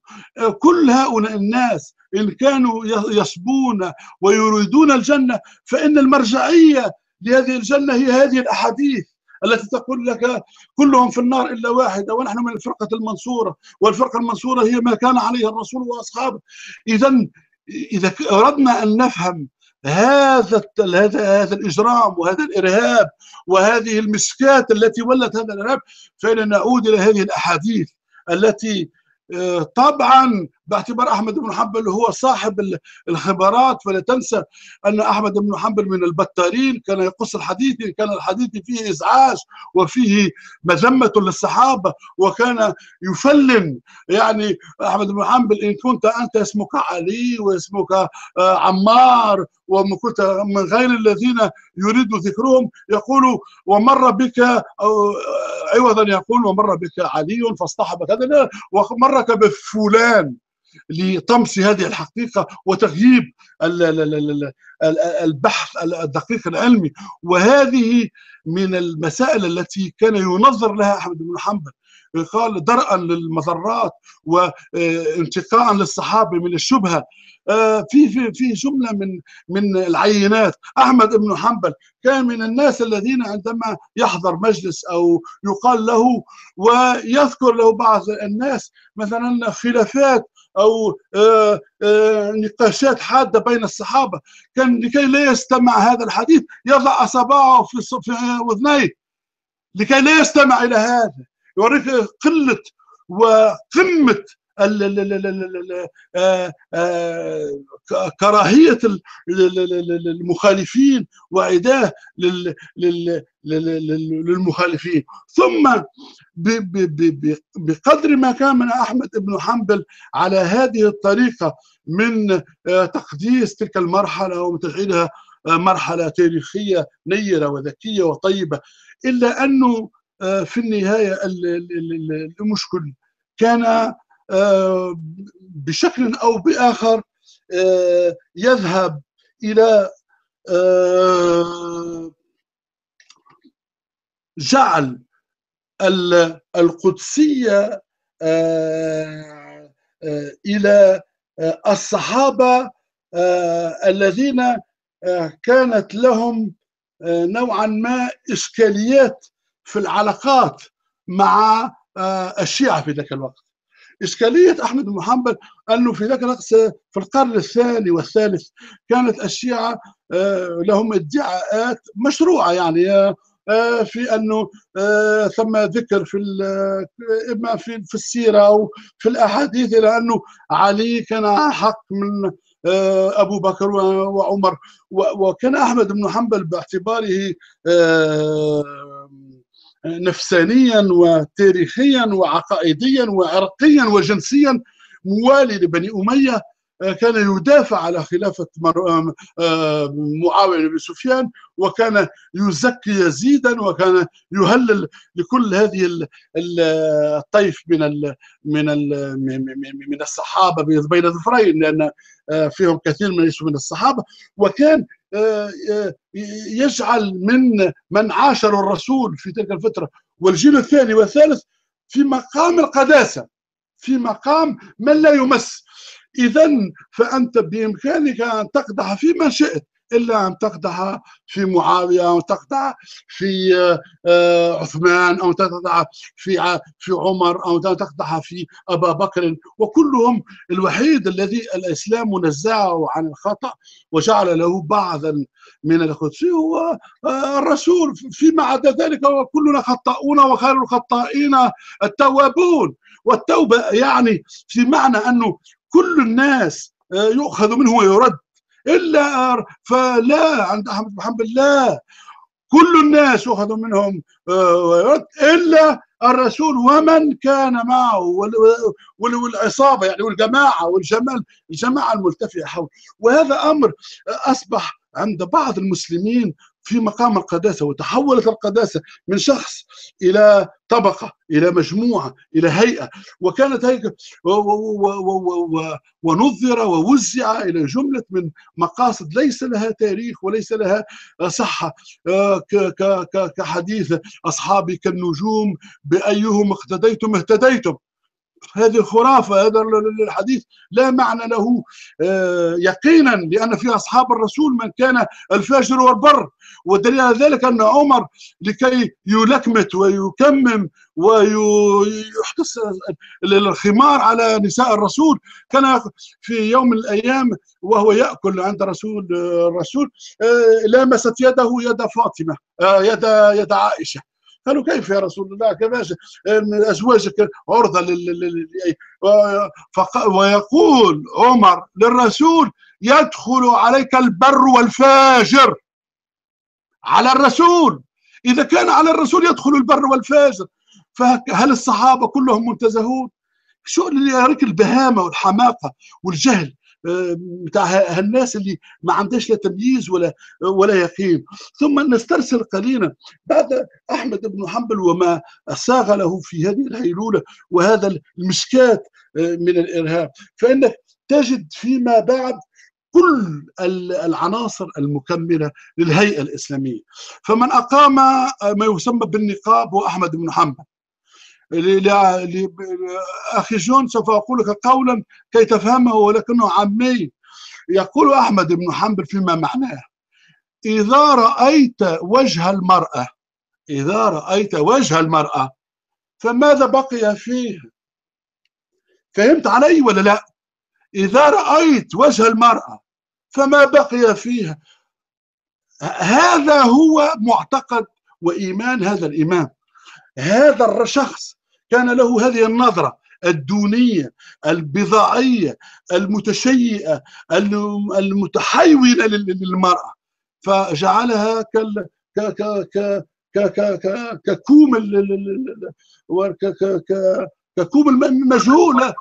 Speaker 2: كل هؤلاء الناس إن كانوا يصبون ويريدون الجنة فإن المرجعية لهذه الجنة هي هذه الأحاديث التي تقول لك كلهم في النار إلا واحدة ونحن من الفرقة المنصورة والفرقة المنصورة هي ما كان عليه الرسول وأصحابه. إذا اذا أردنا أن نفهم هذا هذا هذا الإجرام وهذا الإرهاب وهذه المسكات التي ولت هذا الإرهاب فإن نعود إلى هذه الأحاديث. التي طبعا باعتبار أحمد بن حنبل هو صاحب الخبرات. فلا تنسى أن أحمد بن حنبل من البتارين كان يقص الحديث كان الحديث فيه إزعاج وفيه مذمة للصحابة وكان يفلن. يعني أحمد بن حنبل إن كنت أنت اسمك علي واسمك عمار ومن كنت من غير الذين يريد ذكرهم يقول ومر بك عوضا يقول ومر بك علي فاصطحب كذا ومرك بفلان لطمس هذه الحقيقة وتغييب البحث الدقيق العلمي. وهذه من المسائل التي كان ينظر لها أحمد بن حنبل. قال درءا للمضرات وانتقاء للصحابة من الشبهة. في في في جملة من من العينات. أحمد بن حنبل كان من الناس الذين عندما يحضر مجلس أو يقال له ويذكر له بعض الناس مثلا خلافات أو نقاشات حادة بين الصحابة. كان لكي لا يستمع هذا الحديث يضع أصابعه في في أذنيه. لكي لا يستمع إلى هذا. يوريك قلة وقمة كراهية المخالفين وعداه للمخالفين ثم بقدر ما كان من أحمد بن حنبل على هذه الطريقة من تقديس تلك المرحلة وتجعيلها مرحلة تاريخية نيرة وذكية وطيبة إلا أنه في النهاية المشكل كان بشكل أو بآخر يذهب إلى جعل القدسية إلى الصحابة الذين كانت لهم نوعا ما إشكاليات في العلاقات مع الشيعة في ذاك الوقت. إشكالية أحمد بن حنبل أنه في ذاك الوقت في القرن الثاني والثالث كانت الشيعة لهم ادعاءات مشروعة يعني في أنه ثم ذكر في إما في في السيرة أو في الأحاديث إلى أنه علي كان أحق من أبو بكر وعمر وكان أحمد بن حنبل باعتباره نفسانيا وتاريخيا وعقائديا وعرقيا وجنسيا. موالي لبني أمية كان يدافع على خلافة معاوية بن سفيان وكان يزكي يزيدا وكان يهلل لكل هذه الطيف من من من الصحابة بين الظفرين لأن فيهم كثير من من الصحابة. وكان يجعل من من عاشروا الرسول في تلك الفترة. والجيل الثاني والثالث في مقام القداسة في مقام من لا يمس. اذا فأنت بإمكانك أن تقدح في من شئت. إلا أن تقدح في معاوية أو تقدح في عثمان أو تقدح في في عمر أو تقدح في أبا بكر. وكلهم الوحيد الذي الإسلام نزعه عن الخطأ وجعل له بعضا من القدس هو الرسول. فيما عدا ذلك وكلنا خطاؤون وخير الخطائين التوابون. والتوبة يعني في معنى أنه كل الناس يؤخذ منه ويرد. إلا فلا عند أحمد حنبل لا. كل الناس يؤخذ منهم ويرد إلا الرسول ومن كان معه والعصابة يعني والجماعة والجمال الجماعة الملتفية حول. وهذا أمر أصبح عند بعض المسلمين في مقام القداسة وتحولت القداسة من شخص إلى طبقة إلى مجموعة إلى هيئة. وكانت هيئة ونظر ووزع إلى جملة من مقاصد ليس لها تاريخ وليس لها صحة. كحديث أصحابي كالنجوم بأيهم اقتديتم اهتديتم. هذه خرافة هذا الحديث لا معنى له يقينا لأن في أصحاب الرسول من كان الفاجر والبر. ودليل على ذلك أن عمر لكي يلكمت ويكمم ويحدث الخمار على نساء الرسول كان في يوم من الأيام وهو يأكل عند رسول الرسول لامست يده يد فاطمة يد يد عائشة. قالوا كيف يا رسول الله؟ كيف أزواجك عرضة لل ويقول عمر للرسول يدخل عليك البر والفاجر. على الرسول. إذا كان على الرسول يدخل البر والفاجر فهل الصحابة كلهم منتزهون؟ شو اللي البهامة والحماقة والجهل. بتاع هالناس اللي ما عندهاش لا تمييز ولا ولا يقين. ثم نسترسل قليلا. بعد أحمد بن حنبل وما ساغ له في هذه الهيلولة وهذا المشكات من الإرهاب. فإنك تجد فيما بعد كل العناصر المكملة للهيئة الإسلامية. فمن أقام ما يسمى بالنقاب هو أحمد بن حنبل. لأخي جون سوف أقول لك قولا كي تفهمه ولكنه عامي يقول أحمد بن حنبل فيما معناه. إذا رأيت وجه المرأة إذا رأيت وجه المرأة فماذا بقي فيه؟ فهمت علي ولا لا؟ إذا رأيت وجه المرأة فما بقي فيها هذا هو معتقد وإيمان هذا الإمام. هذا الشخص كان له هذه النظرة الدونية البضاعية المتشيئة المتحيونة للمرأة. فجعلها كال ككوم ككوم المجهول.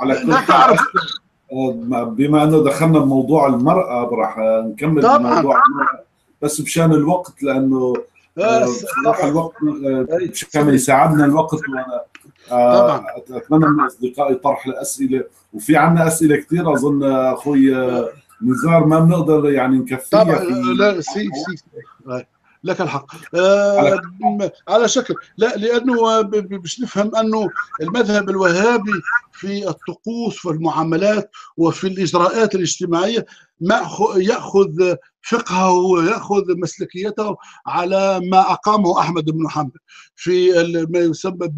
Speaker 1: على كل تعرف. بما أنه دخلنا بموضوع المرأة راح نكمل
Speaker 2: طبعا.
Speaker 1: موضوع المرأة بس بشأن الوقت لأنه صراحة الوقت كما يساعدنا الوقت وأنا
Speaker 2: طبعا.
Speaker 1: أتمنى من أصدقائي طرح الاسئله وفي عندنا أسئلة كثير أظن أخوي نزار ما بنقدر يعني نكفيها
Speaker 2: طبعا لا سي سي لك الحق. آه على شكل. لا لأنه باش نفهم أنه المذهب الوهابي في الطقوس والمعاملات وفي الإجراءات الاجتماعية يأخذ فقهه ويأخذ مسلكيته على ما أقامه أحمد بن حنبل في ما يسمى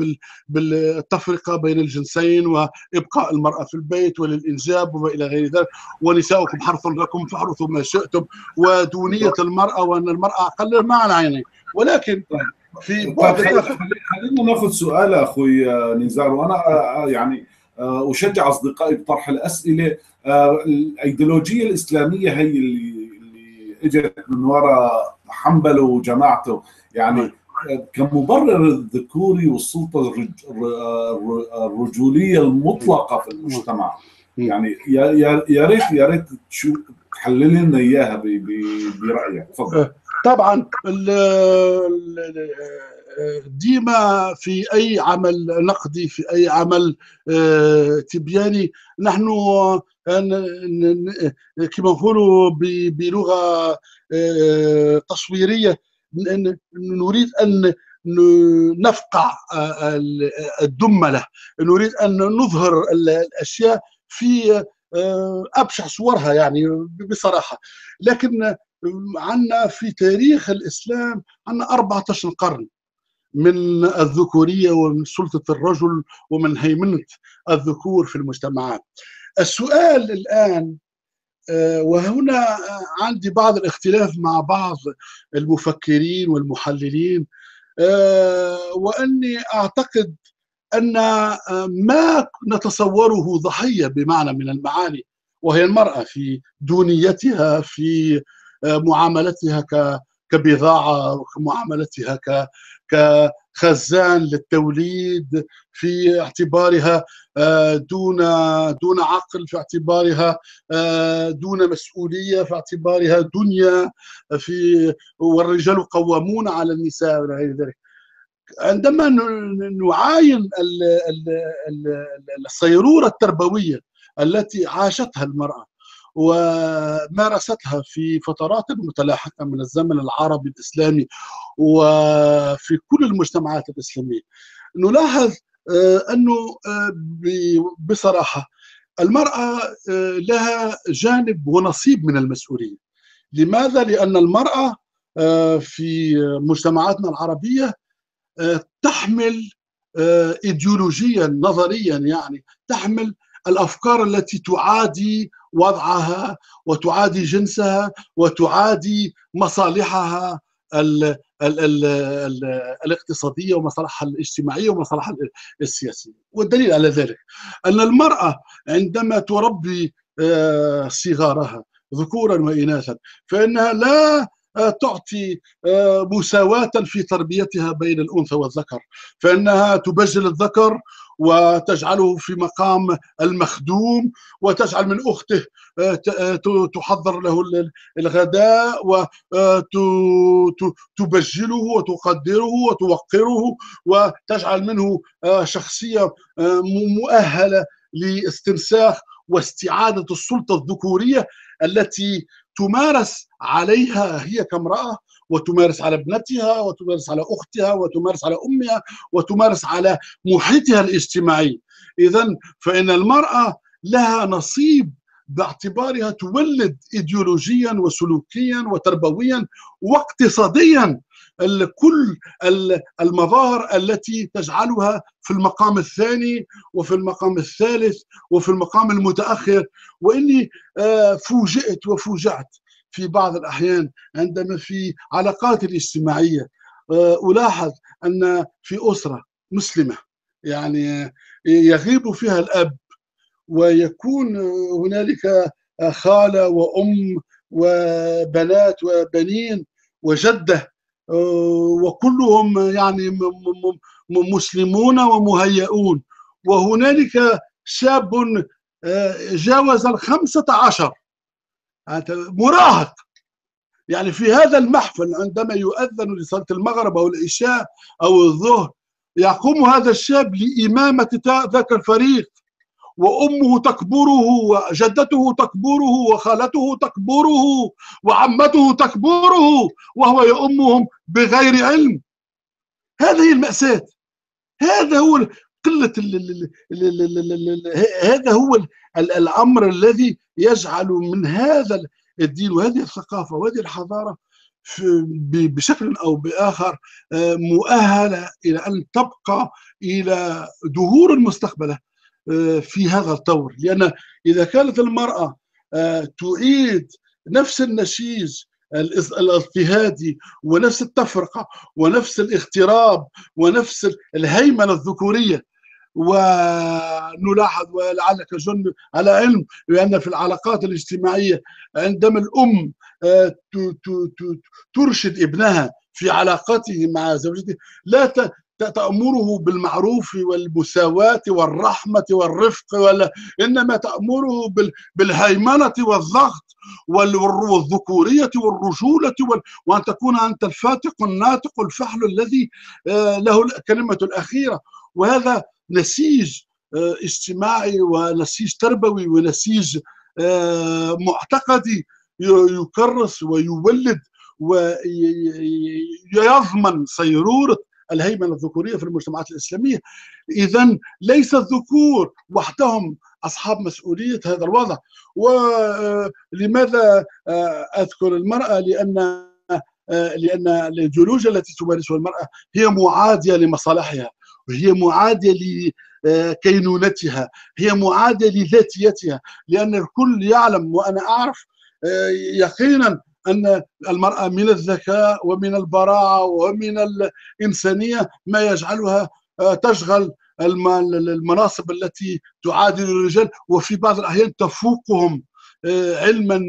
Speaker 2: بالتفرقة بين الجنسين وإبقاء المرأة في البيت وللإنجاب وما إلى غير ذلك. ونساؤكم حرث لكم فاحرثوا ما شئتم ودونية المرأة وأن المرأة أقل معنى يعني ولكن في
Speaker 1: طيب خلينا ناخذ سؤال أخوي نزار. وأنا آه، آه، يعني أشجع أصدقائي بطرح الأسئلة. آه، الأيديولوجية الإسلامية هي اللي اللي إجت من وراء حنبل وجماعته. يعني آه، كمبرر الذكوري والسلطة الرج- الر- الر- الرجولية المطلقة في المجتمع. يعني يا ريت يا ريت تحلل لنا إياها برأيك. تفضل.
Speaker 2: طبعا ال- ال- ديما في أي عمل نقدي في أي عمل آه، تبياني. نحن آه، كما نقولوا بلغة آه، تصويرية نريد أن نفقع ال- الدمله نريد أن نظهر ال- الأشياء في أبشع صورها يعني بصراحة. لكن عندنا في تاريخ الإسلام عندنا 14 قرن. من الذكورية ومن سلطة الرجل ومن هيمنة الذكور في المجتمعات. السؤال الآن آه، وهنا عندي بعض الاختلاف مع بعض المفكرين والمحللين آه، وأني أعتقد أن آه، ما نتصوره ضحية بمعنى من المعاني وهي المرأة في دونيتها في معاملتها كبضاعة ومعاملتها كخزان للتوليد في اعتبارها آه، دون دون عقل في اعتبارها آه، دون مسؤولية في اعتبارها دنيا في والرجال قوامون على النساء إلى غير ذلك. عندما نعاين ال- ال- ال- الصيرورة التربوية التي عاشتها المرأة ومارستها في فترات متلاحقة من الزمن العربي الإسلامي وفي كل المجتمعات الإسلامية نلاحظ آه، أنه آه، بصراحة المرأة آه، لها جانب ونصيب من المسؤولية لماذا؟ لأن المرأة في مجتمعاتنا العربية تحمل ايديولوجيا نظريا يعني تحمل الأفكار التي تعادي وضعها وتعادي جنسها وتعادي مصالحها ال ال ال ال الاقتصادية ومصالحها الاجتماعية ومصالحها السياسية. والدليل على ذلك أن المرأة عندما تربي آه، صغارها ذكورا واناثا فإنها لا آه، تعطي آه، مساواة في تربيتها بين الأنثى والذكر فإنها تبجل الذكر وتجعله في مقام المخدوم وتجعل من أخته آه، آه، تحضر له ال- الغداء وتبجله وتقدره وتوقره وتجعل منه آه، شخصية آه، مؤهلة لاستنساخ واستعادة السلطة الذكورية التي تمارس عليها هي كامرأة وتمارس على ابنتها وتمارس على أختها وتمارس على أمها وتمارس على محيطها الاجتماعي. إذا فإن المرأة لها نصيب باعتبارها تولد ايديولوجيا وسلوكيا وتربويا واقتصاديا كل ال- المظاهر التي تجعلها في المقام الثاني وفي المقام الثالث وفي المقام المتأخر. وإني آه، فوجئت وفوجعت. في بعض الأحيان عندما في علاقات الاجتماعية. آه، ألاحظ أن في أسرة مسلمة يعني آه، يغيب فيها الأب ويكون هنالك خالة وأم وبنات وبنين وجدة آه، وكلهم يعني مسلمون ومهيئون. وهنالك شاب جاوز الخمسة عشر. مراهق يعني في هذا المحفل عندما يؤذن لصلاة المغرب أو العشاء أو الظهر يقوم هذا الشاب لإمامة ذاك الفريق وأمه تكبره وجدته تكبره وخالته تكبره وعمته تكبره وهو يؤمهم بغير علم هذه المأساة هذا هو قلة هذا هو الأمر الذي يجعل من هذا الدين وهذه الثقافة وهذه الحضارة بشكل أو بآخر آه، مؤهلة إلى أن تبقى إلى دهور مستقبله آه، في هذا الطور لأن إذا كانت المرأة آه، تعيد نفس النشيج الاضطهادي ونفس التفرقة ونفس الاغتراب ونفس الهيمنة الذكورية ونلاحظ ولعلك جن على علم بأن في العلاقات الاجتماعية عندما الأم آه، ترشد ابنها في علاقته مع زوجته لا تأمره بالمعروف والمساواة والرحمة والرفق ولا إنما تأمره بالهيمنة والضغط والذكورية والرجولة وأن تكون أنت الفاتق الناطق الفحل الذي آه، له الكلمة الأخيرة. وهذا نسيج آه، اجتماعي ونسيج تربوي ونسيج آه، معتقدي يكرس ويولد ويضمن صيرورة الهيمنة الذكورية في المجتمعات الإسلامية. إذا ليس الذكور وحدهم أصحاب مسؤولية هذا الوضع. ولماذا آه، أذكر المرأة؟ لأن آه، لأن الجلوج التي تمارسها المرأة هي معادية لمصالحها. هي معادية لكينونتها هي معادية لذاتيتها لأن الكل يعلم وأنا أعرف آه، يقينا أن المرأة من الذكاء ومن البراعة ومن الإنسانية ما يجعلها آه، تشغل المناصب التي تعادل الرجال وفي بعض الأحيان تفوقهم. آه، علما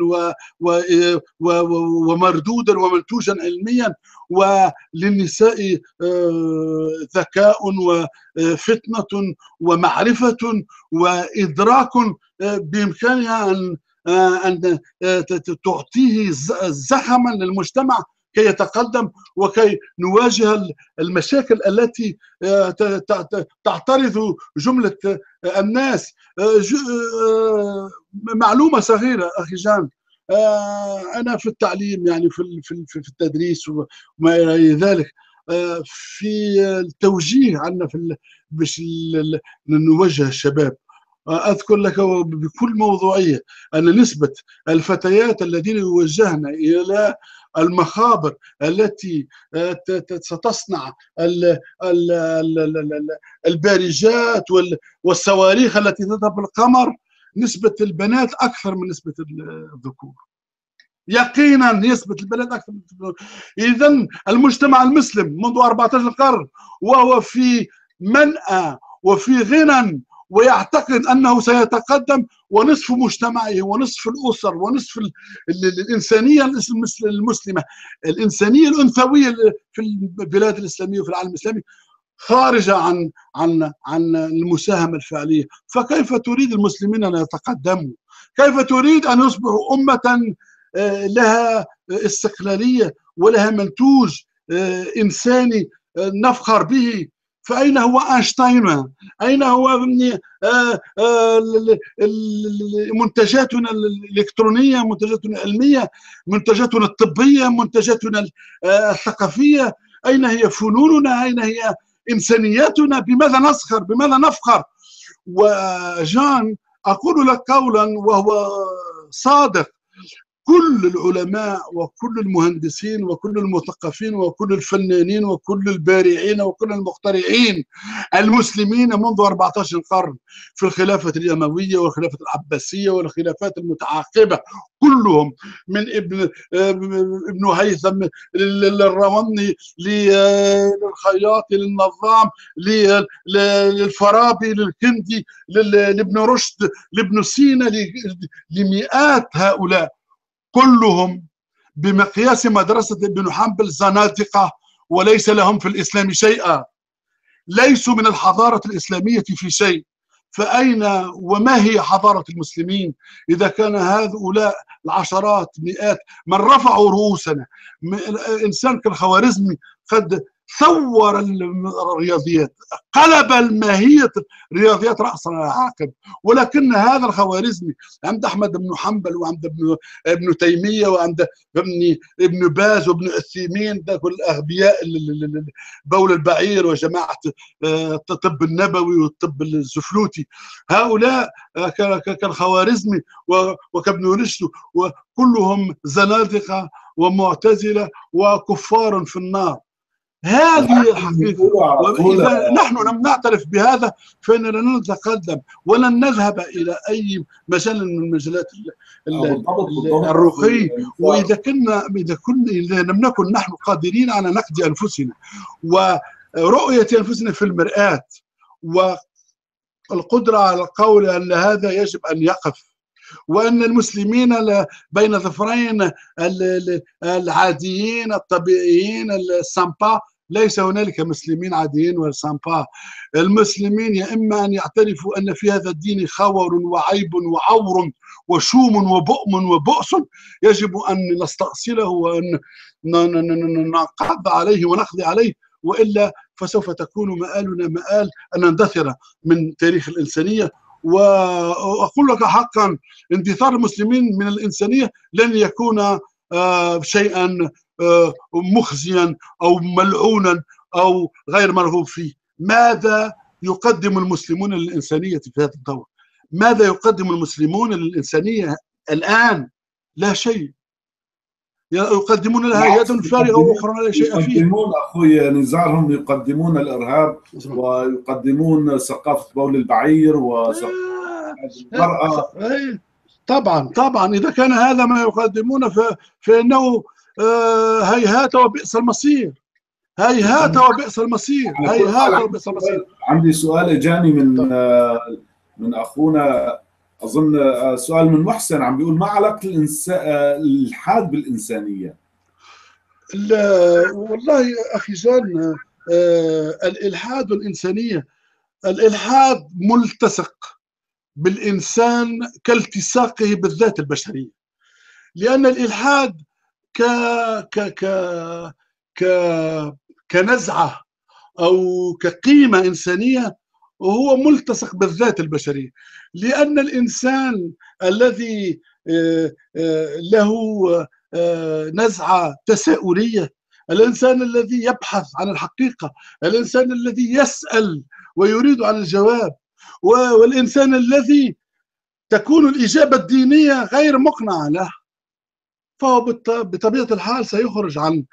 Speaker 2: ومردودا ومنتوجا علميا وللنساء آه، ذكاء وفتنة ومعرفة وإدراك بإمكانها أن أن تعطيه زخما للمجتمع كي يتقدم وكي نواجه المشاكل التي آه، تعترض جملة الناس. آه، آه، معلومة صغيرة أخي جان. أنا في التعليم يعني في في التدريس وما إلى ذلك. في التوجيه عندنا في باش نوجه الشباب. أذكر لك بكل موضوعية أن نسبة الفتيات الذين يوجهن إلى المخابر التي آه، ستصنع البارجات والصواريخ التي تذهب القمر نسبة البنات أكثر من نسبة الذكور. يقينا نسبة البنات أكثر من الذكور. إذا المجتمع المسلم منذ 14 قرن وهو في منأى وفي غنى ويعتقد أنه سيتقدم ونصف مجتمعه ونصف الأسر ونصف الإنسانية المسلمة. الإنسانية الأنثوية في البلاد الإسلامية وفي العالم الإسلامي خارجة عن عن عن المساهمة الفعلية. فكيف تريد المسلمين أن يتقدموا؟ كيف تريد أن يصبحوا أمة آه، لها استقلالية ولها منتوج آه، إنساني آه، نفخر به؟ فأين هو أينشتاين؟ أين هو منتجاتنا الإلكترونية منتجاتنا العلمية منتجاتنا الطبية منتجاتنا الثقافية؟ أين هي فنوننا؟ أين هي إنسانياتنا بماذا نسخر؟ بماذا نفخر؟ وجان أقول لك قولا وهو صادق. كل العلماء وكل المهندسين وكل المثقفين وكل الفنانين وكل البارعين وكل المخترعين المسلمين منذ 14 قرن في الخلافة الأموية والخلافة العباسية والخلافات المتعاقبة. كلهم من ابن ابن هيثم للرومني للخياط للنظام للفارابي للكندي لابن رشد لابن سينا لمئات هؤلاء. كلهم بمقياس مدرسة ابن حنبل زنادقة وليس لهم في الإسلام شيئا. ليسوا من الحضارة الإسلامية في شيء. فأين وما هي حضارة المسلمين؟ إذا كان هؤلاء العشرات مئات من رفعوا رؤوسنا. إنسان كالخوارزمي قد ثور الرياضيات قلب الماهية الرياضيات رأسا على عقب ولكن هذا الخوارزمي عند أحمد بن حنبل وعند ابن ابن تيمية وعند ابن ابن باز وابن عثيمين ده كل الأغبياء بول البعير وجماعة الطب النبوي والطب الزفلوتي. هؤلاء كالخوارزمي وكابن رشد وكلهم زنادقة ومعتزلة وكفار في النار. هذه الحقيقة وإذا نحن لم نعترف بهذا فإننا لن نتقدم ولن نذهب إلى أي مجال من مجالات الرقي. وإذا كنا إذا كنا إذا لم نكن نحن قادرين على نقد أنفسنا ورؤية أنفسنا في المرآة والقدرة على القول أن هذا يجب أن يقف وأن المسلمين بين ظفرين العاديين الطبيعيين السامبا ليس هنالك مسلمين عاديين وسامبا المسلمين يا إما أن يعترفوا أن في هذا الدين خور وعيب وعور وشوم وبؤم وبؤس يجب أن نستأصله وأن ننقض عليه ونقضي عليه وإلا فسوف تكون مآلنا مآل أن نندثر من تاريخ الإنسانية. وأقول لك حقا اندثار المسلمين من الإنسانية لن يكون آه، شيئا مخزيا أو ملعونا أو غير مرغوب فيه. ماذا يقدم المسلمون للإنسانية في هذا الدور؟ ماذا يقدم المسلمون للإنسانية الآن؟ لا شيء. يقدمون لها يد فارغة وأخرى لا شيء فيها
Speaker 1: يقدمون أخوي نزارهم يقدمون الإرهاب ويقدمون ثقافة بول البعير وثقافة
Speaker 2: المرأة. إيه. طبعا طبعا. إذا كان هذا ما يقدمونه فإنه آه، هيهات وبئس المصير. هيهات وبئس المصير. هيهات وبئس المصير.
Speaker 1: عندي سؤال اجاني من آه، من أخونا. أظن آه، سؤال من محسن. عم بيقول ما علاقة الإنسان الالحاد بالإنسانية؟
Speaker 2: والله أخي جان الإلحاد والانسانيه الإلحاد ملتصق بالإنسان كالتصاقه بالذات البشرية. لأن الإلحاد ك ك ك ك كنزعة أو كقيمة إنسانية وهو ملتصق بالذات البشريه لأن الإنسان الذي آه، آه، له آه، نزعة تساؤلية الإنسان الذي يبحث عن الحقيقة الإنسان الذي يسأل ويريد عن الجواب والإنسان الذي تكون الإجابة الدينية غير مقنعة له. فهو بطبيعة الحال سيخرج عن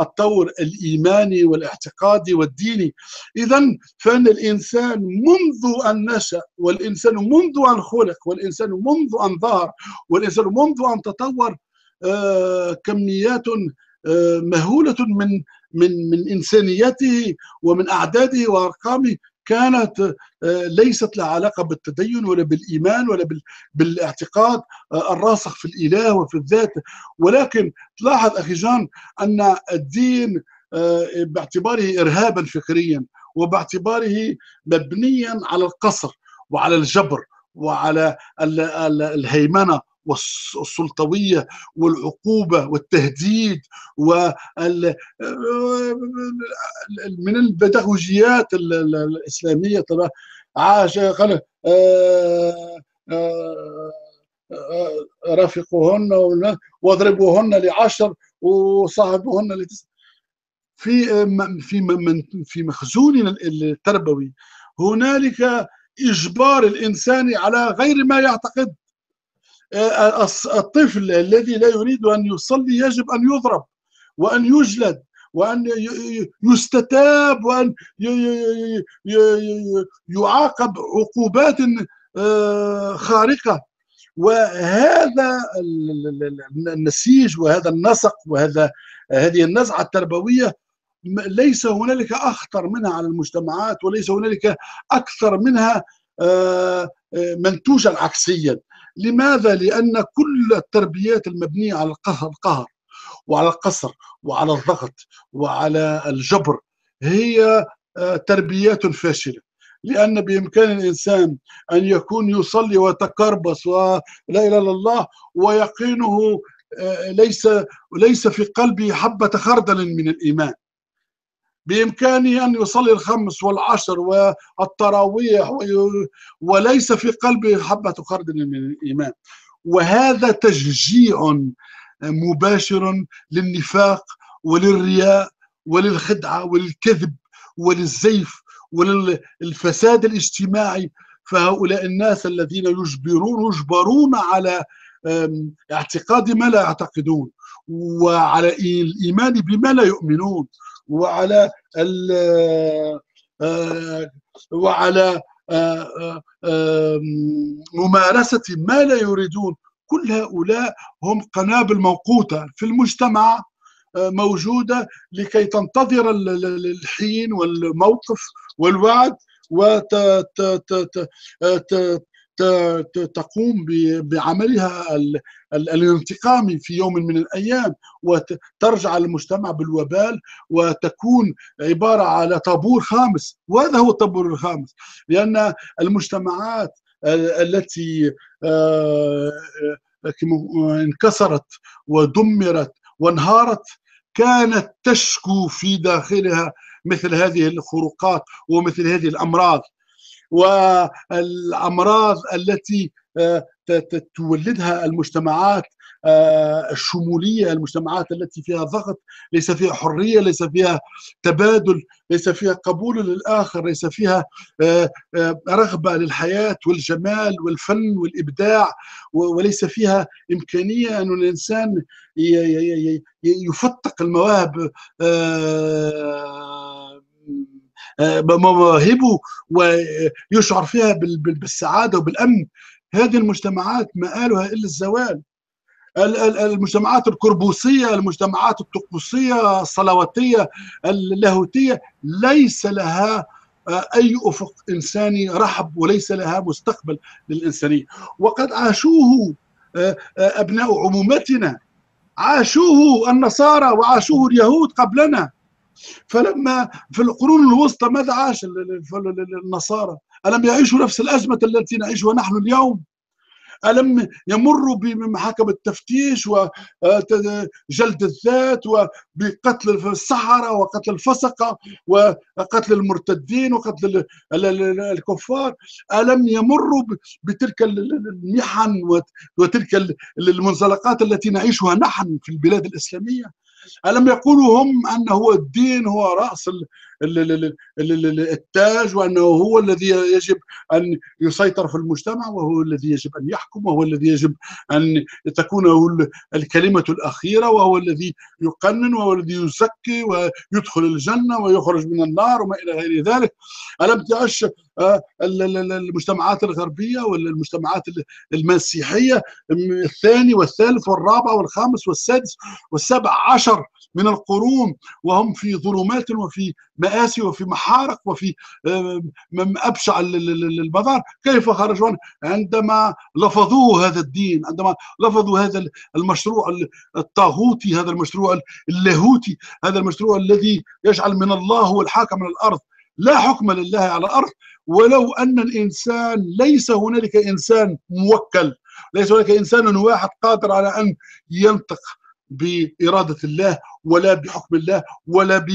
Speaker 2: الطور الإيماني والاعتقادي والديني. اذا فإن الإنسان منذ أن نشأ والإنسان منذ أن خلق والإنسان منذ أن ظهر والإنسان منذ أن تطور آه، كميات آه، مهولة من من من إنسانيته ومن أعداده وأرقامه كانت آه، ليست لها علاقة بالتدين ولا بالإيمان ولا بالاعتقاد آه، الراسخ في الإله وفي الذات. ولكن تلاحظ أخي جان أن الدين آه، باعتباره ارهابا فكريا وباعتباره مبنيا على القصر وعلى الجبر وعلى الهيمنة والسلطويه والعقوبة والتهديد وال من البداغوجيات الإسلامية. طبعا عاش قال آه، آه، رافقوهن واضربوهن لعشر وصاحبوهن لتسع في في في مخزوننا التربوي. هنالك إجبار الإنسان على غير ما يعتقد. الطفل الذي لا يريد أن يصلي يجب أن يضرب وأن يجلد وأن يستتاب وأن يعاقب عقوبات آه، خارقة. وهذا النسيج وهذا النسق وهذا هذه النزعة التربوية ليس هنالك أخطر منها على المجتمعات وليس هنالك أكثر منها آه، آه، منتوجا عكسيا. لماذا؟ لأن كل التربيات المبنية على القهر, وعلى القصر وعلى الضغط وعلى الجبر هي آه، تربيات فاشلة لأن بإمكان الإنسان أن يكون يصلي ويتكربص ولا إله إلا الله ويقينه آه، ليس ليس في قلبه حبة خردل من الإيمان بإمكانه أن يصلي الخمس والعشر والتراويح وليس في قلبه حبة خردل من الإيمان. وهذا تشجيع مباشر للنفاق وللرياء وللخدعة وللكذب وللزيف وللفساد الاجتماعي. فهؤلاء الناس الذين يجبرون يجبرون على اعتقاد ما لا يعتقدون وعلى الإيمان بما لا يؤمنون. وعلى وعلى ممارسة ما لا يريدون. كل هؤلاء هم قنابل موقوتة في المجتمع موجودة لكي تنتظر الحين والموقف والوعد تقوم بعملها الانتقامي في يوم من الأيام وترجع المجتمع بالوبال وتكون عبارة على طابور خامس. وهذا هو الطابور الخامس. لأن المجتمعات التي آه، انكسرت ودمرت وانهارت كانت تشكو في داخلها مثل هذه الخروقات ومثل هذه الأمراض. والأمراض التي آه، تولدها المجتمعات آه، الشمولية المجتمعات التي فيها ضغط ليس فيها حرية ليس فيها تبادل ليس فيها قبول للآخر ليس فيها آه، رغبة للحياة والجمال والفن والإبداع وليس فيها إمكانية أن الإنسان يفتق المواهب مواهبه ويشعر فيها بالسعادة وبالأمن. هذه المجتمعات مآلها إلا الزوال. المجتمعات الكربوسية المجتمعات الطقوسية الصلواتية اللاهوتية ليس لها آه، أي أفق إنساني رحب وليس لها مستقبل للإنسانية. وقد عاشوه آه، آه، أبناء عمومتنا. عاشوه النصارى وعاشوه اليهود قبلنا. فلما في القرون الوسطى ماذا عاش النصارى ألم يعيشوا نفس الأزمة التي نعيشها نحن اليوم ألم يمروا بمحاكم التفتيش وجلد الذات وبقتل السحرة وقتل الفسقة وقتل المرتدين وقتل الكفار ألم يمروا بتلك المحن وتلك المنزلقات التي نعيشها نحن في البلاد الإسلامية ألم يقولوا هم أن هو الدين هو رأس التاج وأنه هو الذي يجب أن يسيطر في المجتمع وهو الذي يجب أن يحكم وهو الذي يجب أن تكون الكلمة الأخيرة وهو الذي يقنن وهو الذي يزكي ويدخل الجنة ويخرج من النار وما إلى غير ذلك. ألم تعش آه، المجتمعات الغربية والمجتمعات المسيحية؟ الثاني والثالث والرابع والخامس والسادس والسابع عشر من القرون وهم في ظلمات وفي مآسي وفي محارق وفي أبشع المضار كيف خرجوا عندما لفظوه هذا الدين عندما لفظوا هذا المشروع الطاغوتي هذا المشروع اللاهوتي هذا المشروع الذي يجعل من الله هو الحاكم على الأرض. لا حكم لله على الأرض. ولو أن الإنسان ليس هنالك إنسان موكل ليس هنالك إنسان واحد قادر على أن ينطق بإرادة الله ولا بحكم الله ولا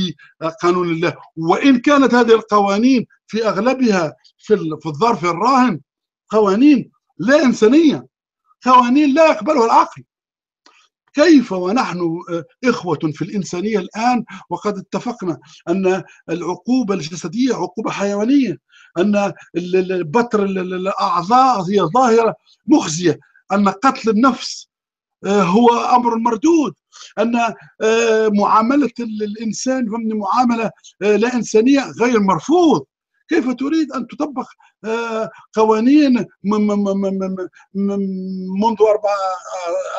Speaker 2: بقانون الله. وإن كانت هذه القوانين في أغلبها في الظرف الراهن قوانين لا إنسانية قوانين لا يقبلها العقل. كيف ونحن إخوة في الإنسانية الآن؟ وقد اتفقنا أن العقوبة الجسدية عقوبة حيوانية أن بتر الأعضاء هي ظاهرة مخزية أن قتل النفس آه، هو أمر مردود أن آه، معاملة الانسان ضمن معاملة آه، لا إنسانية غير مرفوض. كيف تريد أن تطبق قوانين منذ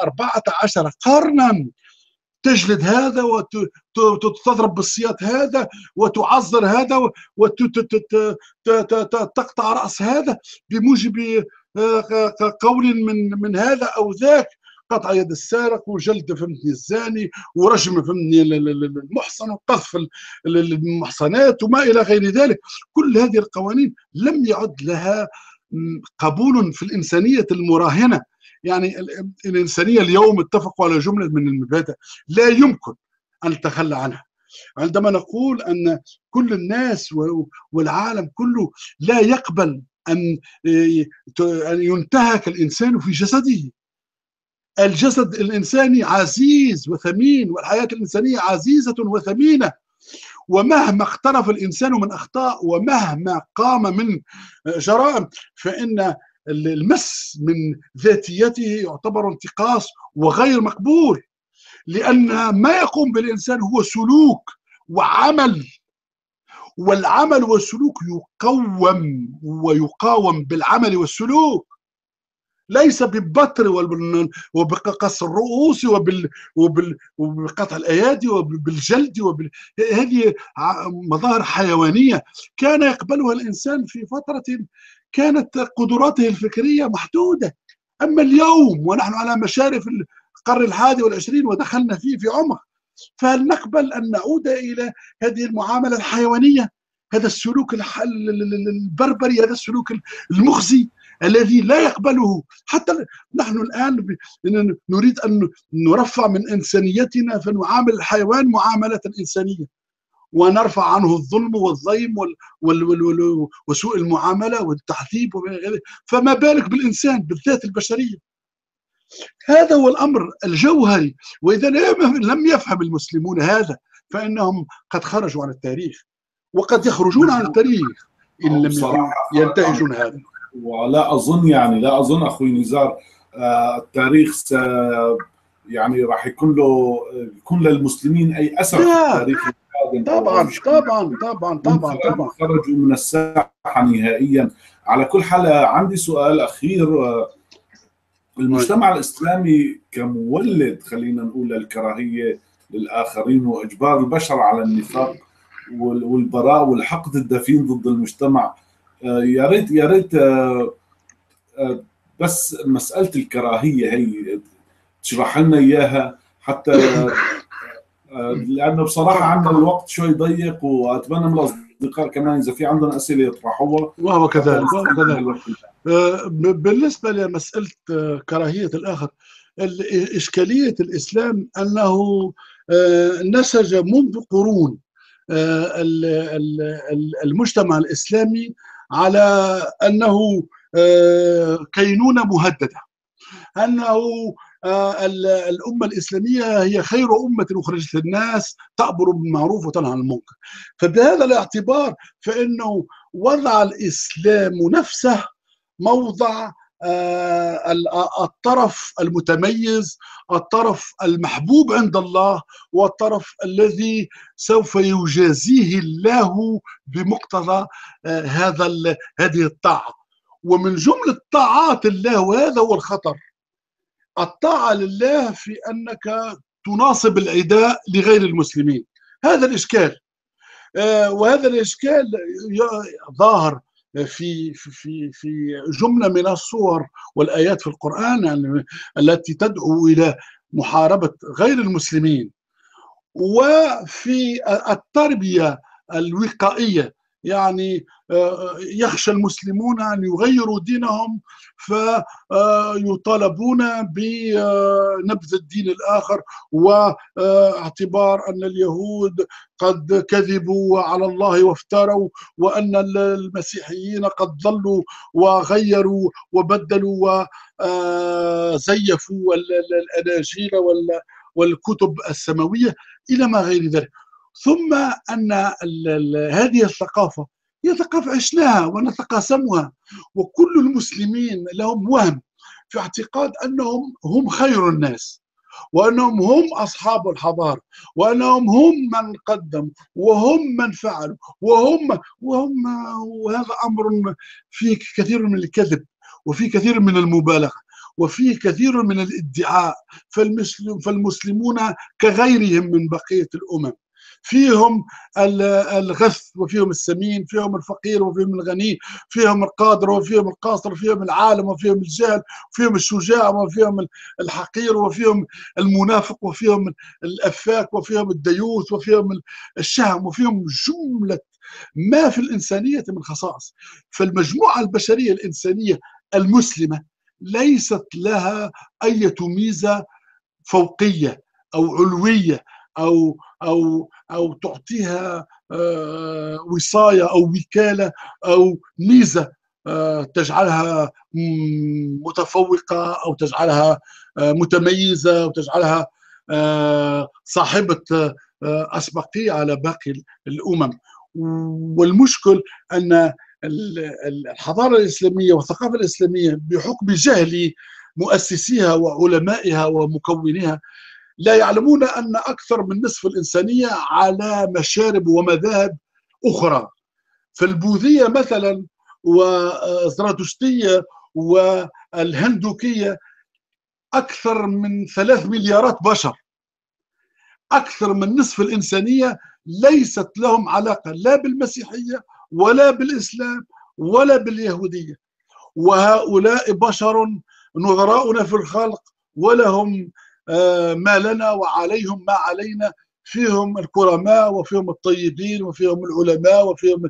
Speaker 2: أربعة عشر قرنا تجلد هذا وتضرب بالسياط هذا وتعذر هذا وتقطع رأس هذا بموجب قول من من هذا أو ذاك. قطع يد السارق وجلد فهمتني الزاني ورجم فهمتني المحصن وقذف المحصنات وما إلى غير ذلك. كل هذه القوانين لم يعد لها قبول في الإنسانية المراهنة. يعني الإنسانية اليوم اتفقوا على جملة من المبادئ. لا يمكن أن نتخلى عنها. عندما نقول أن كل الناس والعالم كله لا يقبل أن ينتهك الإنسان في جسده الجسد الإنساني عزيز وثمين والحياة الإنسانية عزيزة وثمينة. ومهما اقترف الإنسان من أخطاء ومهما قام من جرائم فإن المس من ذاتيته يعتبر انتقاص وغير مقبول. لأن ما يقوم بالإنسان هو سلوك وعمل. والعمل والسلوك يقوم ويقاوم بالعمل والسلوك. ليس بالبتر وبقص الرؤوس وبال وبال وبقطع الأيادي وبالجلد وبال هذه مظاهر حيوانية. كان يقبلها الإنسان في فترة كانت قدراته الفكرية محدودة. أما اليوم ونحن على مشارف القرن الحادي والعشرين ودخلنا فيه في عمق فهل نقبل أن نعود إلى هذه المعاملة الحيوانية هذا السلوك البربري هذا السلوك المخزي. الذي لا يقبله. حتى نحن الآن نريد أن نرفع من إنسانيتنا فنعامل الحيوان معاملة إنسانية. ونرفع عنه الظلم والضيم وال وال وال وسوء المعاملة والتعذيب فما بالك بالإنسان بالذات البشرية. هذا هو الأمر الجوهري. وإذا لم يفهم المسلمون هذا فإنهم قد خرجوا عن التاريخ. وقد يخرجون عن التاريخ. إن لم ينتهجون هذا.
Speaker 1: ولا أظن يعني لا أظن أخوي نزار آه، التاريخ س يعني راح يكون له يكون للمسلمين أي أثر في التاريخ
Speaker 2: طبعا طبعا طبعا طبعا طبعا.
Speaker 1: خرجوا من الساحة نهائيا. على كل حال عندي سؤال أخير آه، المجتمع الإسلامي كمولد خلينا نقول للكراهية للآخرين وإجبار البشر على النفاق والبراء والحقد الدفين ضد المجتمع آه، يا ريت يا ريت آه، آه، بس مسألة الكراهية هي تشرح لنا إياها حتى لأنه بصراحة عندنا الوقت شوي ضيق وأتمنى من الأصدقاء كمان إذا في عندهم أسئلة يطرحوها.
Speaker 2: وهو كذلك بالنسبة لمسألة كراهية الآخر إشكالية الإسلام أنه نسج منذ قرون المجتمع الإسلامي على أنه آه، كينونة مهددة أنه آه، الأمة الإسلامية هي خير أمة أخرجت للناس تأمر بالمعروف وتنهى عن المنكر. فبهذا الاعتبار فإنه وضع الإسلام نفسه موضع الطرف المتميز الطرف المحبوب عند الله والطرف الذي سوف يجازيه الله بمقتضى آه، هذا هذه الطاعة. ومن جملة طاعات الله وهذا هو الخطر. الطاعة لله في أنك تناصب العداء لغير المسلمين. هذا الإشكال. آه، وهذا الإشكال ظاهر. في في في جملة من الصور والآيات في القرآن يعني التي تدعو إلى محاربة غير المسلمين. وفي التربية الوقائية يعني آه، يخشى المسلمون أن يغيروا دينهم فيطالبون بنبذ الدين الآخر واعتبار أن اليهود قد كذبوا على الله وافتروا وأن المسيحيين قد ضلوا وغيروا وبدلوا وزيفوا الأناجيل والكتب السماوية. إلى ما غير ذلك. ثم أن هذه الثقافة هي ثقافة عشناها ونتقاسمها وكل المسلمين لهم وهم في اعتقاد أنهم هم خير الناس وأنهم هم أصحاب الحضارة وأنهم هم من قدموا وهم من فعلوا وهم وهم وهذا أمر فيه كثير من الكذب وفيه كثير من المبالغة وفيه كثير من الادعاء فالمسلم فالمسلمون كغيرهم من بقية الأمم. فيهم الغث وفيهم السمين فيهم الفقير وفيهم الغني فيهم القادر وفيهم القاصر فيهم العالم وفيهم الجهل وفيهم الشجاع وفيهم الحقير وفيهم المنافق وفيهم الأفاك وفيهم الديوث وفيهم الشهم وفيهم جملة ما في الإنسانية من خصائص. فالمجموعة البشرية الإنسانية المسلمة ليست لها أي ميزه فوقية أو علوية أو أو أو تعطيها آه، وصاية أو وكالة أو ميزة آه، تجعلها متفوقة أو تجعلها آه، متميزة أو تجعلها صاحبة أسبقية على باقي الأمم. والمشكل أن الحضارة الإسلامية والثقافة الإسلامية بحكم جهل مؤسسيها وعلمائها ومكونيها لا يعلمون أن أكثر من نصف الإنسانية على مشارب ومذاهب أخرى. فالبوذيه مثلا وزرادشتيه والهندوكية أكثر من ثلاث مليارات بشر. أكثر من نصف الإنسانية ليست لهم علاقة لا بالمسيحية ولا بالإسلام ولا باليهودية. وهؤلاء بشر نظراؤنا في الخلق ولهم ما لنا وعليهم ما علينا. فيهم الكرماء وفيهم الطيبين وفيهم العلماء وفيهم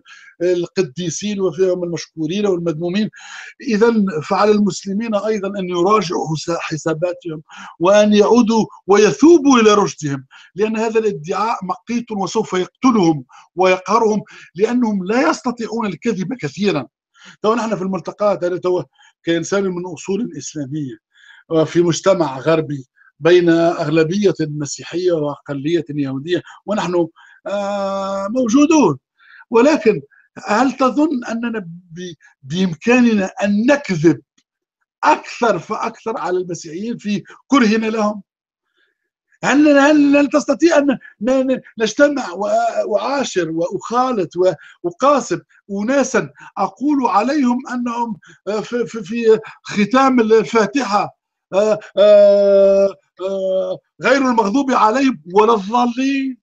Speaker 2: القديسين وفيهم المشكورين والمذمومين. اذا فعلى المسلمين أيضا أن يراجعوا حساباتهم وأن يعودوا ويثوبوا إلى رشدهم لأن هذا الادعاء مقيت وسوف يقتلهم ويقهرهم لأنهم لا يستطيعون الكذب كثيرا. تو نحن في تو كإنسان من أصول إسلامية وفي مجتمع غربي بين أغلبية مسيحية وأقلية يهودية ونحن آه، موجودون. ولكن هل تظن أننا بإمكاننا أن نكذب أكثر فأكثر على المسيحيين في كرهنا لهم؟ هل هل تستطيع أن نجتمع وأعاشر وأخالط واقاسم اناسا أقول عليهم أنهم آه، في ختام الفاتحة غير المغضوب عليهم ولا الضالين.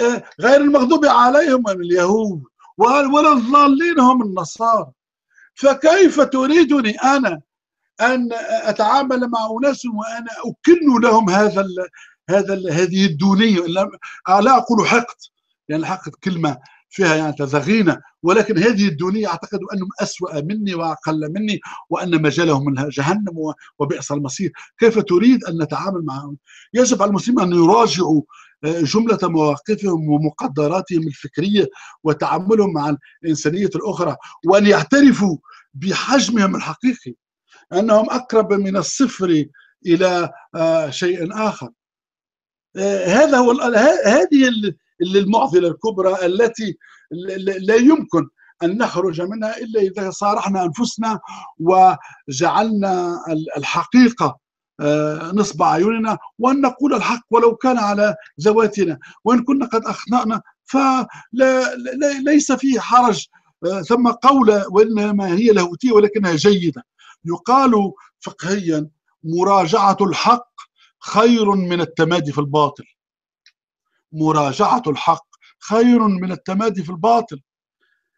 Speaker 2: آه، غير المغضوب عليهم اليهود ولا الضالين هم النصارى. فكيف تريدني أنا أن أتعامل مع أناس وأنا أكن لهم هذا ال هذا ال هذه الدونية؟ لا أقول حقد لأن يعني الحقد كلمة. فيها يعني تزغينه ولكن هذه الدنيا أعتقد أنهم أسوأ مني وأقل مني وأن مجالهم من جهنم وبئس المصير، كيف تريد أن نتعامل معهم؟ يجب على المسلمين أن يراجعوا آه، جملة مواقفهم ومقدراتهم الفكرية وتعاملهم مع الإنسانية الأخرى وأن يعترفوا بحجمهم الحقيقي أنهم أقرب من الصفر إلى آه، شيء آخر. آه، هذا هو هذه المعضلة الكبرى التي لا يمكن أن نخرج منها إلا إذا صارحنا أنفسنا وجعلنا الحقيقة آه، نصب أعيننا وأن نقول الحق ولو كان على ذواتنا. وإن كنا قد أخطأنا فليس فيه حرج آه، ثم قولة وإنما هي لاهوتية ولكنها جيدة. يقال فقهيا مراجعة الحق خير من التمادي في الباطل. مراجعة الحق خير من التمادي في الباطل.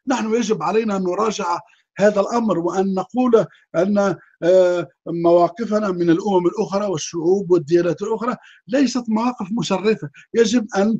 Speaker 2: نحن يجب علينا أن نراجع هذا الأمر وأن نقول أن آه، مواقفنا من الأمم الأخرى والشعوب والديانات الأخرى ليست مواقف مشرفة. يجب أن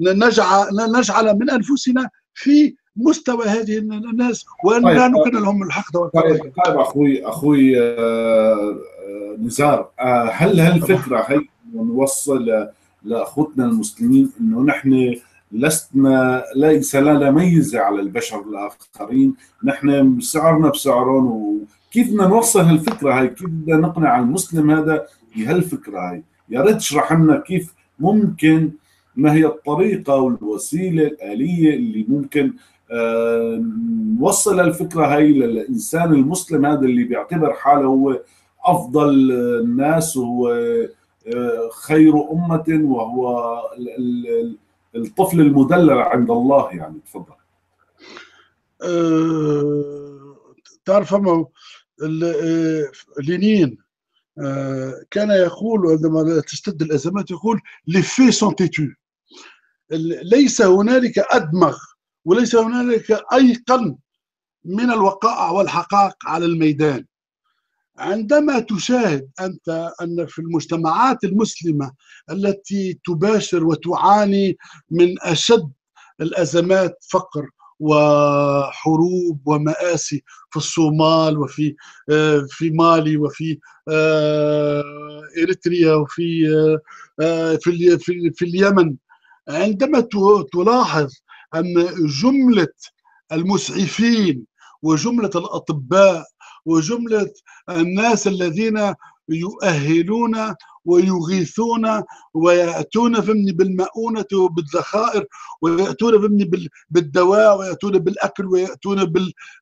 Speaker 2: نجعل, نجعل من أنفسنا في مستوى هذه الناس وأن طيب لا نكن لهم الحقد
Speaker 1: طيب طيب أخوي أخوي آه، آه، نزار هل هالفكره هي نوصل لأخوتنا المسلمين إنه نحن لسنا ليس لنا ميزة على البشر الآخرين، نحن سعرنا بسعرهم وكيف بدنا نوصل هالفكرة هاي؟ كيف بدنا نقنع المسلم هذا بهالفكرة هاي؟ يا ريت تشرح لنا كيف ممكن ما هي الطريقة والوسيلة الآلية اللي ممكن آه نوصل الفكرة هاي للإنسان المسلم هذا اللي بيعتبر حاله هو أفضل الناس وهو خير أمة وهو الطفل المدلل عند الله يعني. تفضل.
Speaker 2: أه تعرف أه لينين أه كان يقول عندما تشتد الأزمات يقول لي في سون ليس هنالك أدمغ وليس هنالك أيقن من الوقائع والحقائق على الميدان. عندما تشاهد أنت أن في المجتمعات المسلمة التي تباشر وتعاني من أشد الأزمات فقر وحروب ومآسي في الصومال وفي آه، في مالي وفي آه، إريتريا وفي آه، في في اليمن. عندما تلاحظ أن جملة المسعفين وجملة الأطباء وجملة الناس الذين يؤهلون ويغيثون ويأتون فمني بالمؤونة وبالذخائر ويأتون فمني بالدواء ويأتون بالأكل ويأتون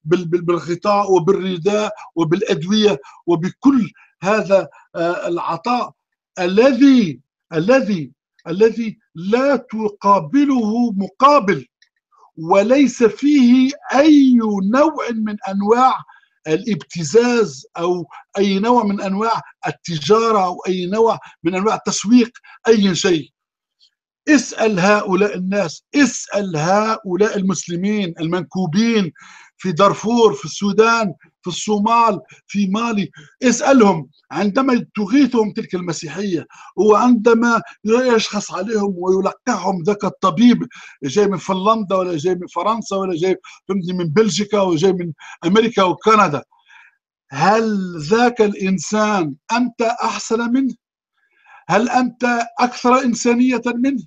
Speaker 2: بالغطاء وبالرداء وبالأدوية. وبكل هذا آه، العطاء الذي الذي الذي لا تقابله مقابل وليس فيه أي نوع من أنواع الابتزاز أو أي نوع من أنواع التجارة أو أي نوع من أنواع تسويق أي شيء. اسأل هؤلاء الناس اسأل هؤلاء المسلمين المنكوبين في دارفور في السودان في الصومال في مالي اسألهم عندما تغيثهم تلك المسيحية وعندما يشخص عليهم ويلقحهم ذاك الطبيب جاي من فنلندا ولا جاي من فرنسا ولا جاي من بلجيكا ولا جاي من أمريكا وكندا هل ذاك الإنسان أنت أحسن منه؟ هل أنت أكثر إنسانية منه؟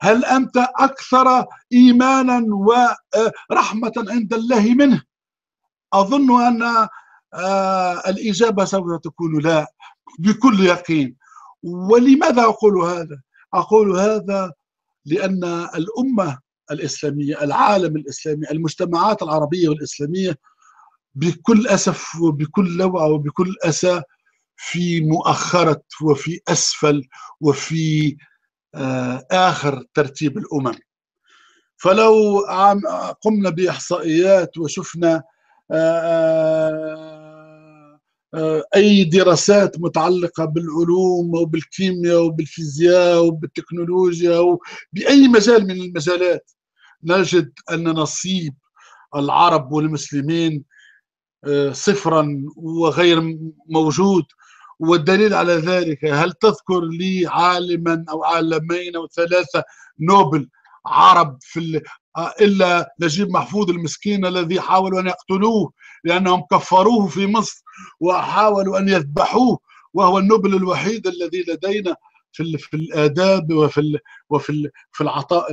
Speaker 2: هل أنت أكثر إيمانا ورحمه عند الله منه؟ أظن أن الإجابة سوف تكون لا بكل يقين ولماذا أقول هذا؟ أقول هذا لأن الأمة الإسلامية، العالم الإسلامي، المجتمعات العربية والإسلامية بكل أسف وبكل لوعه وبكل أسى في مؤخرة وفي أسفل وفي آخر ترتيب الأمم فلو قمنا بإحصائيات وشفنا أي دراسات متعلقة بالعلوم أو بالكيمياء أو بالفيزياء أو بالتكنولوجيا أو بأي مجال من المجالات نجد أن نصيب العرب والمسلمين صفرا وغير موجود. والدليل على ذلك هل تذكر لي عالما أو عالمين أو ثلاثة نوبل عرب في إلا نجيب محفوظ المسكين الذي حاولوا أن يقتلوه لأنهم كفروه في مصر وحاولوا أن يذبحوه وهو النوبل الوحيد الذي لدينا في في الآداب وفي وفي في العطاء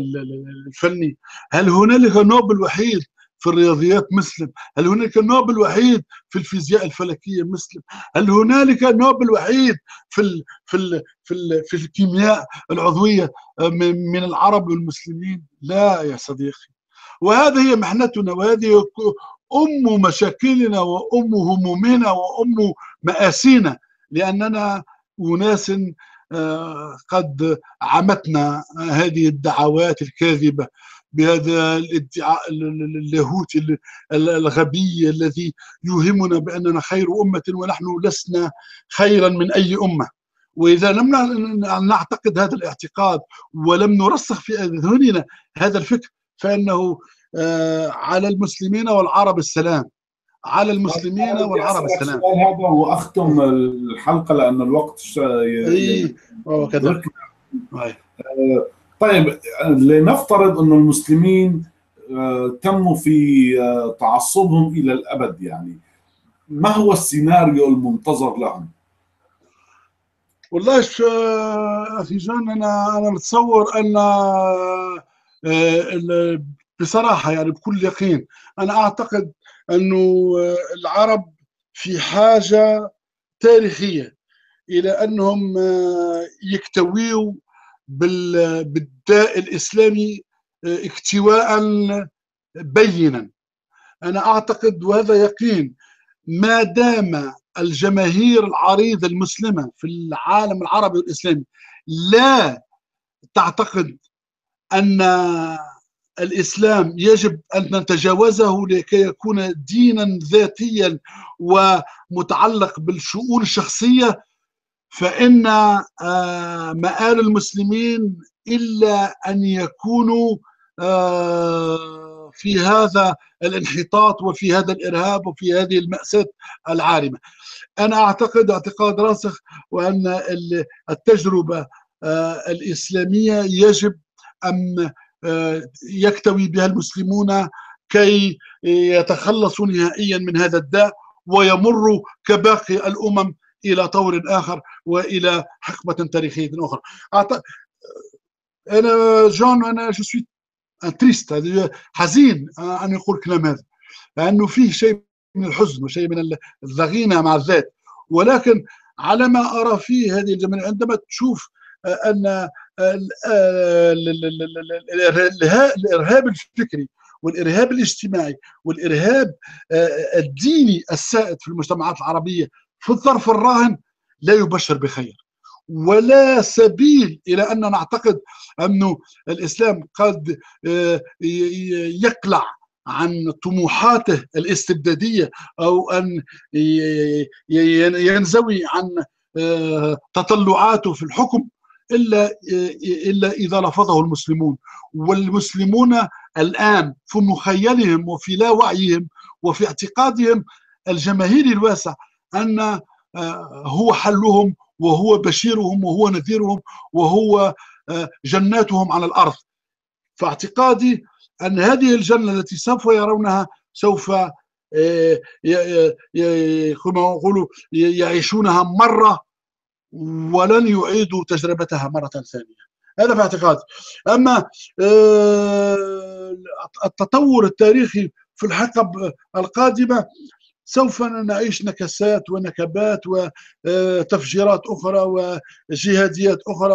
Speaker 2: الفني. هل هنالك نوبل وحيد في الرياضيات مسلم؟ هل هنالك نوبل وحيد في الفيزياء الفلكية مسلم؟ هل هنالك نوبل وحيد في ال في ال في ال في الكيمياء العضوية من العرب والمسلمين؟ لا يا صديقي. وهذه هي محنتنا وهذه أم مشاكلنا وأم همومنا وأم مآسينا لأننا أناس قد عمتنا هذه الدعوات الكاذبة. بهذا الادعاء اللاهوتي الغبي الذي يوهمنا بأننا خير أمة ونحن لسنا خيرا من أي أمة. وإذا لم نعتقد هذا الاعتقاد ولم نرسخ في أذهاننا هذا الفكر فإنه على المسلمين والعرب السلام. على المسلمين والعرب السلام.
Speaker 1: هذا وأختم الحلقة لأن الوقت
Speaker 2: اي كذا
Speaker 1: طيب لنفترض أن المسلمين تموا في تعصبهم إلى الأبد يعني ما هو السيناريو المنتظر لهم؟
Speaker 2: والله أخي جان أنا أنا متصور أن بصراحة يعني بكل يقين أنا أعتقد أنه العرب في حاجة تاريخية إلى أنهم يكتويوا بالداء الإسلامي اكتواء بينا. أنا أعتقد وهذا يقين ما دام الجماهير العريضة المسلمة في العالم العربي والإسلامي لا تعتقد أن الإسلام يجب أن نتجاوزه لكي يكون دينا ذاتيا ومتعلق بالشؤون الشخصية فإن مآل المسلمين إلا أن يكونوا في هذا الانحطاط وفي هذا الإرهاب وفي هذه المأساة العارمة. أنا أعتقد اعتقاد راسخ وأن التجربة الإسلامية يجب أن يكتوي بها المسلمون كي يتخلصوا نهائيا من هذا الداء ويمروا كباقي الأمم إلى طور آخر وإلى حقبة تاريخية أخرى. أنا je أنا je suis triste حزين أن يقول الكلام هذا لأنه فيه شيء من الحزن وشيء من الضغينه مع الذات ولكن على ما أرى فيه هذه الجماهير عندما تشوف أن الارهاب الفكري والإرهاب الاجتماعي والإرهاب الديني السائد في المجتمعات العربية في الظرف الراهن لا يبشر بخير. ولا سبيل إلى أن نعتقد انه الإسلام قد يقلع عن طموحاته الاستبدادية أو أن ينزوي عن تطلعاته في الحكم إلا إلا إذا رفضه المسلمون. والمسلمون الآن في مخيلهم وفي لا وعيهم وفي اعتقادهم الجماهيري الواسع أن هو حلهم وهو بشيرهم وهو نذيرهم وهو جناتهم على الأرض. فاعتقادي أن هذه الجنة التي سوف يرونها سوف كما يقولوا يعيشونها مرة ولن يعيدوا تجربتها مرة ثانية. هذا في اعتقادي. أما التطور التاريخي في الحقب القادمة سوف نعيش نكسات ونكبات وتفجيرات أخرى وجهاديات أخرى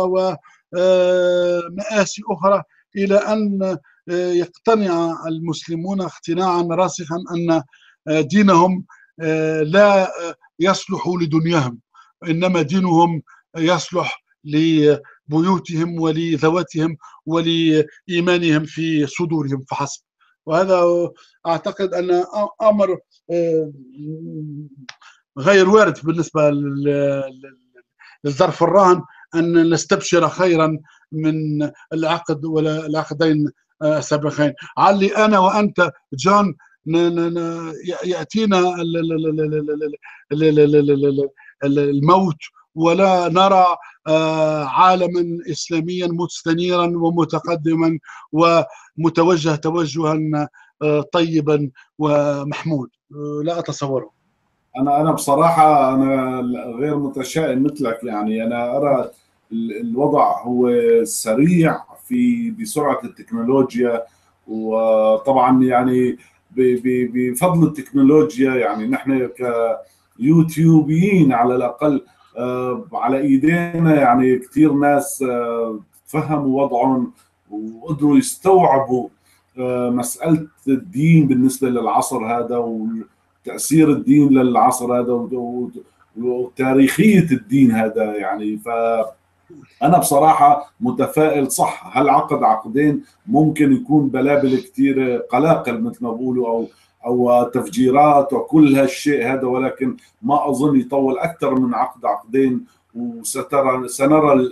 Speaker 2: ومآسي أخرى إلى أن يقتنع المسلمون اقتناعا راسخا أن دينهم لا يصلح لدنياهم إنما دينهم يصلح لبيوتهم ولذواتهم ولإيمانهم في صدورهم فحسب. وهذا اعتقد ان أمر غير وارد بالنسبة للظرف الراهن ان نستبشر خيرا من العقد ولا العقدين السابقين علي أنا وانت جون ياتينا الموت ولا نرى عالما اسلاميا مستنيرا ومتقدما ومتوجه توجها طيبا ومحمود. لا أتصوره.
Speaker 1: أنا أنا بصراحة أنا غير متشائم مثلك يعني. أنا أرى الوضع هو سريع في بسرعة التكنولوجيا وطبعا يعني بفضل التكنولوجيا يعني نحن كيوتيوبيين على الأقل على إيدينا يعني كثير ناس تفهموا وضعهم وقدروا يستوعبوا مسألة الدين بالنسبة للعصر هذا وتأثير الدين للعصر هذا وتاريخية الدين هذا يعني. ف أنا بصراحة متفائل صح هالعقد عقدين ممكن يكون بلابل كثير قلاقل مثل ما بقولوا أو أو تفجيرات وكل هالشيء هذا ولكن ما أظن يطول أكثر من عقد عقدين وسترى سنرى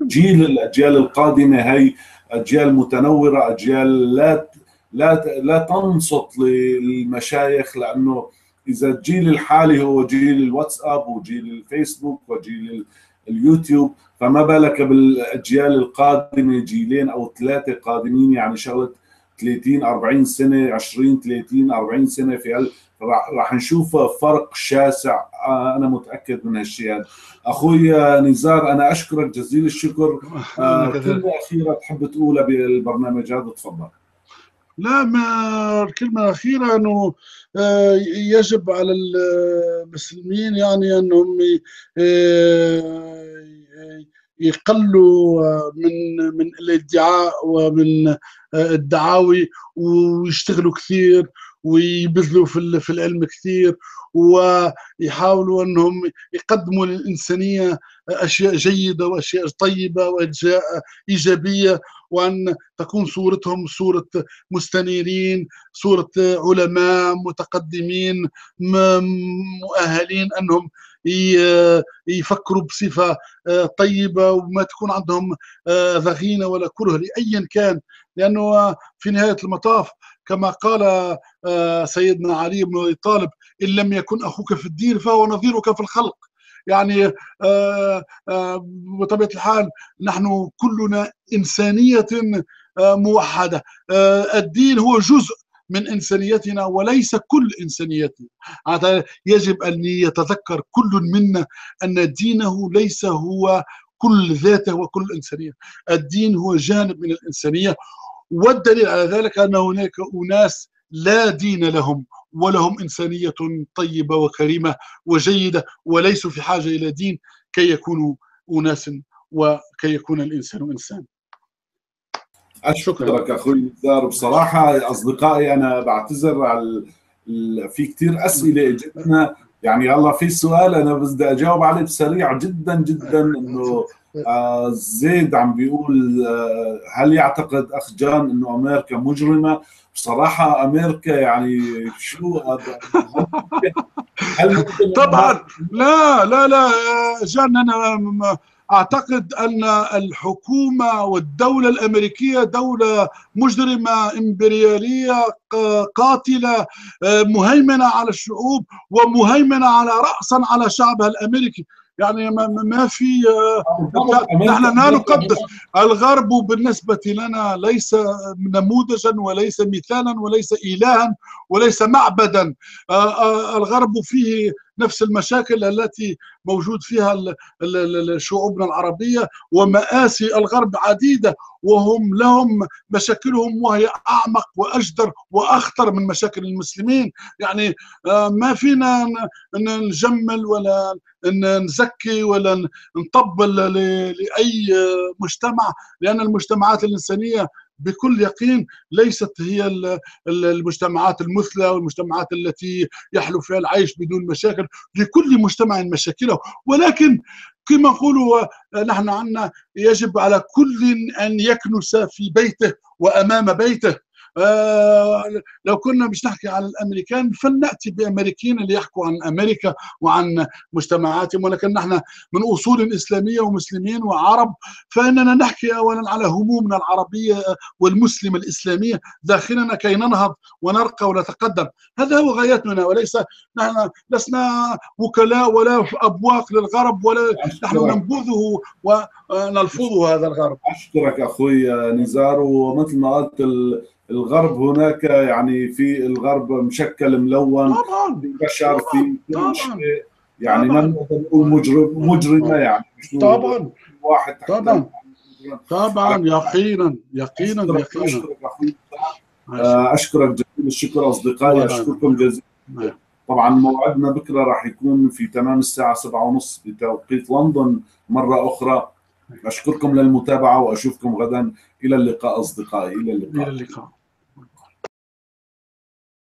Speaker 1: الجيل الأجيال القادمة هي أجيال متنورة أجيال لا لا لا تنصت للمشايخ لأنه إذا الجيل الحالي هو جيل الواتساب وجيل الفيسبوك وجيل اليوتيوب فما بالك بالأجيال القادمة جيلين أو ثلاثة قادمين يعني شغلة 30 40 سنة 20 30 40 سنة في هال راح نشوف فرق شاسع. أنا متأكد من هالشيء هذا. أخوي نزار أنا أشكرك جزيل الشكر. كلمة أخيرة تحب تقولها بالبرنامج هذا؟ تفضل.
Speaker 2: لا ما الكلمة الأخيرة أنه يجب على المسلمين يعني أنهم يقلوا من من الادعاء ومن الدعاوي ويشتغلوا كثير ويبذلوا في في العلم كثير ويحاولوا أنهم يقدموا للإنسانية أشياء جيدة وأشياء طيبة وأشياء إيجابية وأن تكون صورتهم صورة مستنيرين صورة علماء متقدمين مؤهلين أنهم يفكروا بصفة طيبة وما تكون عندهم ضغينه ولا كره لايا كان. لأنه في نهاية المطاف كما قال سيدنا علي بن أبي طالب إن لم يكن أخوك في الدين فهو نظيرك في الخلق. يعني بطبيعة الحال نحن كلنا إنسانية موحدة. الدين هو جزء من إنسانيتنا وليس كل إنسانيتنا يجب أن يتذكر كل منا أن دينه ليس هو كل ذاته وكل إنسانية الدين هو جانب من الإنسانية والدليل على ذلك أن هناك أناس لا دين لهم ولهم إنسانية طيبة وكريمة وجيدة وليسوا في حاجة إلى دين كي يكونوا أناس وكي يكون الإنسان إنسان.
Speaker 1: اشكرك أخوي نزار بصراحة أصدقائي أنا بعتذر على في كثير أسئلة إجتنا. يعني هلا في سؤال أنا بدي أجاوب عليه بسريع. جدا جدا إنه آه زيد عم بيقول آه هل يعتقد أخ جان إنه أمريكا مجرمة؟ بصراحة أمريكا يعني شو هذا؟
Speaker 2: هل طبعا. لا لا لا جان أنا أعتقد أن الحكومة والدولة الأمريكية دولة مجرمة إمبريالية قاتلة مهيمنة على الشعوب ومهيمنة على راسا على شعبها الأمريكي. يعني ما في نحن لا نقدس. الغرب بالنسبة لنا ليس نموذجا وليس مثالا وليس إلها وليس معبدا. الغرب فيه نفس المشاكل التي موجود فيها شعوبنا العربية ومآسي الغرب عديدة وهم لهم مشاكلهم وهي أعمق وأجدر وأخطر من مشاكل المسلمين. يعني ما فينا نجمل ولا نزكي ولا نطبل لأي مجتمع لأن المجتمعات الإنسانية بكل يقين ليست هي المجتمعات المثلى والمجتمعات التي يحلو فيها العيش بدون مشاكل لكل مجتمع مشاكله. ولكن كما نقولوا نحن عندنا يجب على كل أن يكنس في بيته وأمام بيته. لو كنا مش نحكي عن الأمريكان فلنأتي بأمريكيين اللي يحكوا عن أمريكا وعن مجتمعاتهم ولكن نحن من أصول إسلامية ومسلمين وعرب فإننا نحكي اولا على همومنا العربية والمسلمة الإسلامية داخلنا كي ننهض ونرقى ونتقدم. هذا هو غايتنا وليس نحن لسنا وكلاء ولا أبواق للغرب ولا نحن ننبذه ونلفظه هذا الغرب.
Speaker 1: أشكرك أخوي نزار ومثل ما قلت الغرب هناك يعني في الغرب مشكل ملون
Speaker 2: طبعا.
Speaker 1: بشر في كل شيء. يعني ما نقدر نقول مجرم مجرمة يعني
Speaker 2: طبعا.
Speaker 1: واحد
Speaker 2: طبعا. طبعا. يقينا. يقينا. يقينا.
Speaker 1: أشكرك جزيل الشكر أصدقائي. أشكركم جزيلا. طبعا موعدنا بكرة راح يكون في تمام الساعة 7:30 بتوقيت لندن مرة أخرى. أشكركم للمتابعة وأشوفكم غدا. إلى اللقاء أصدقائي. إلى اللقاء,
Speaker 2: إلى اللقاء.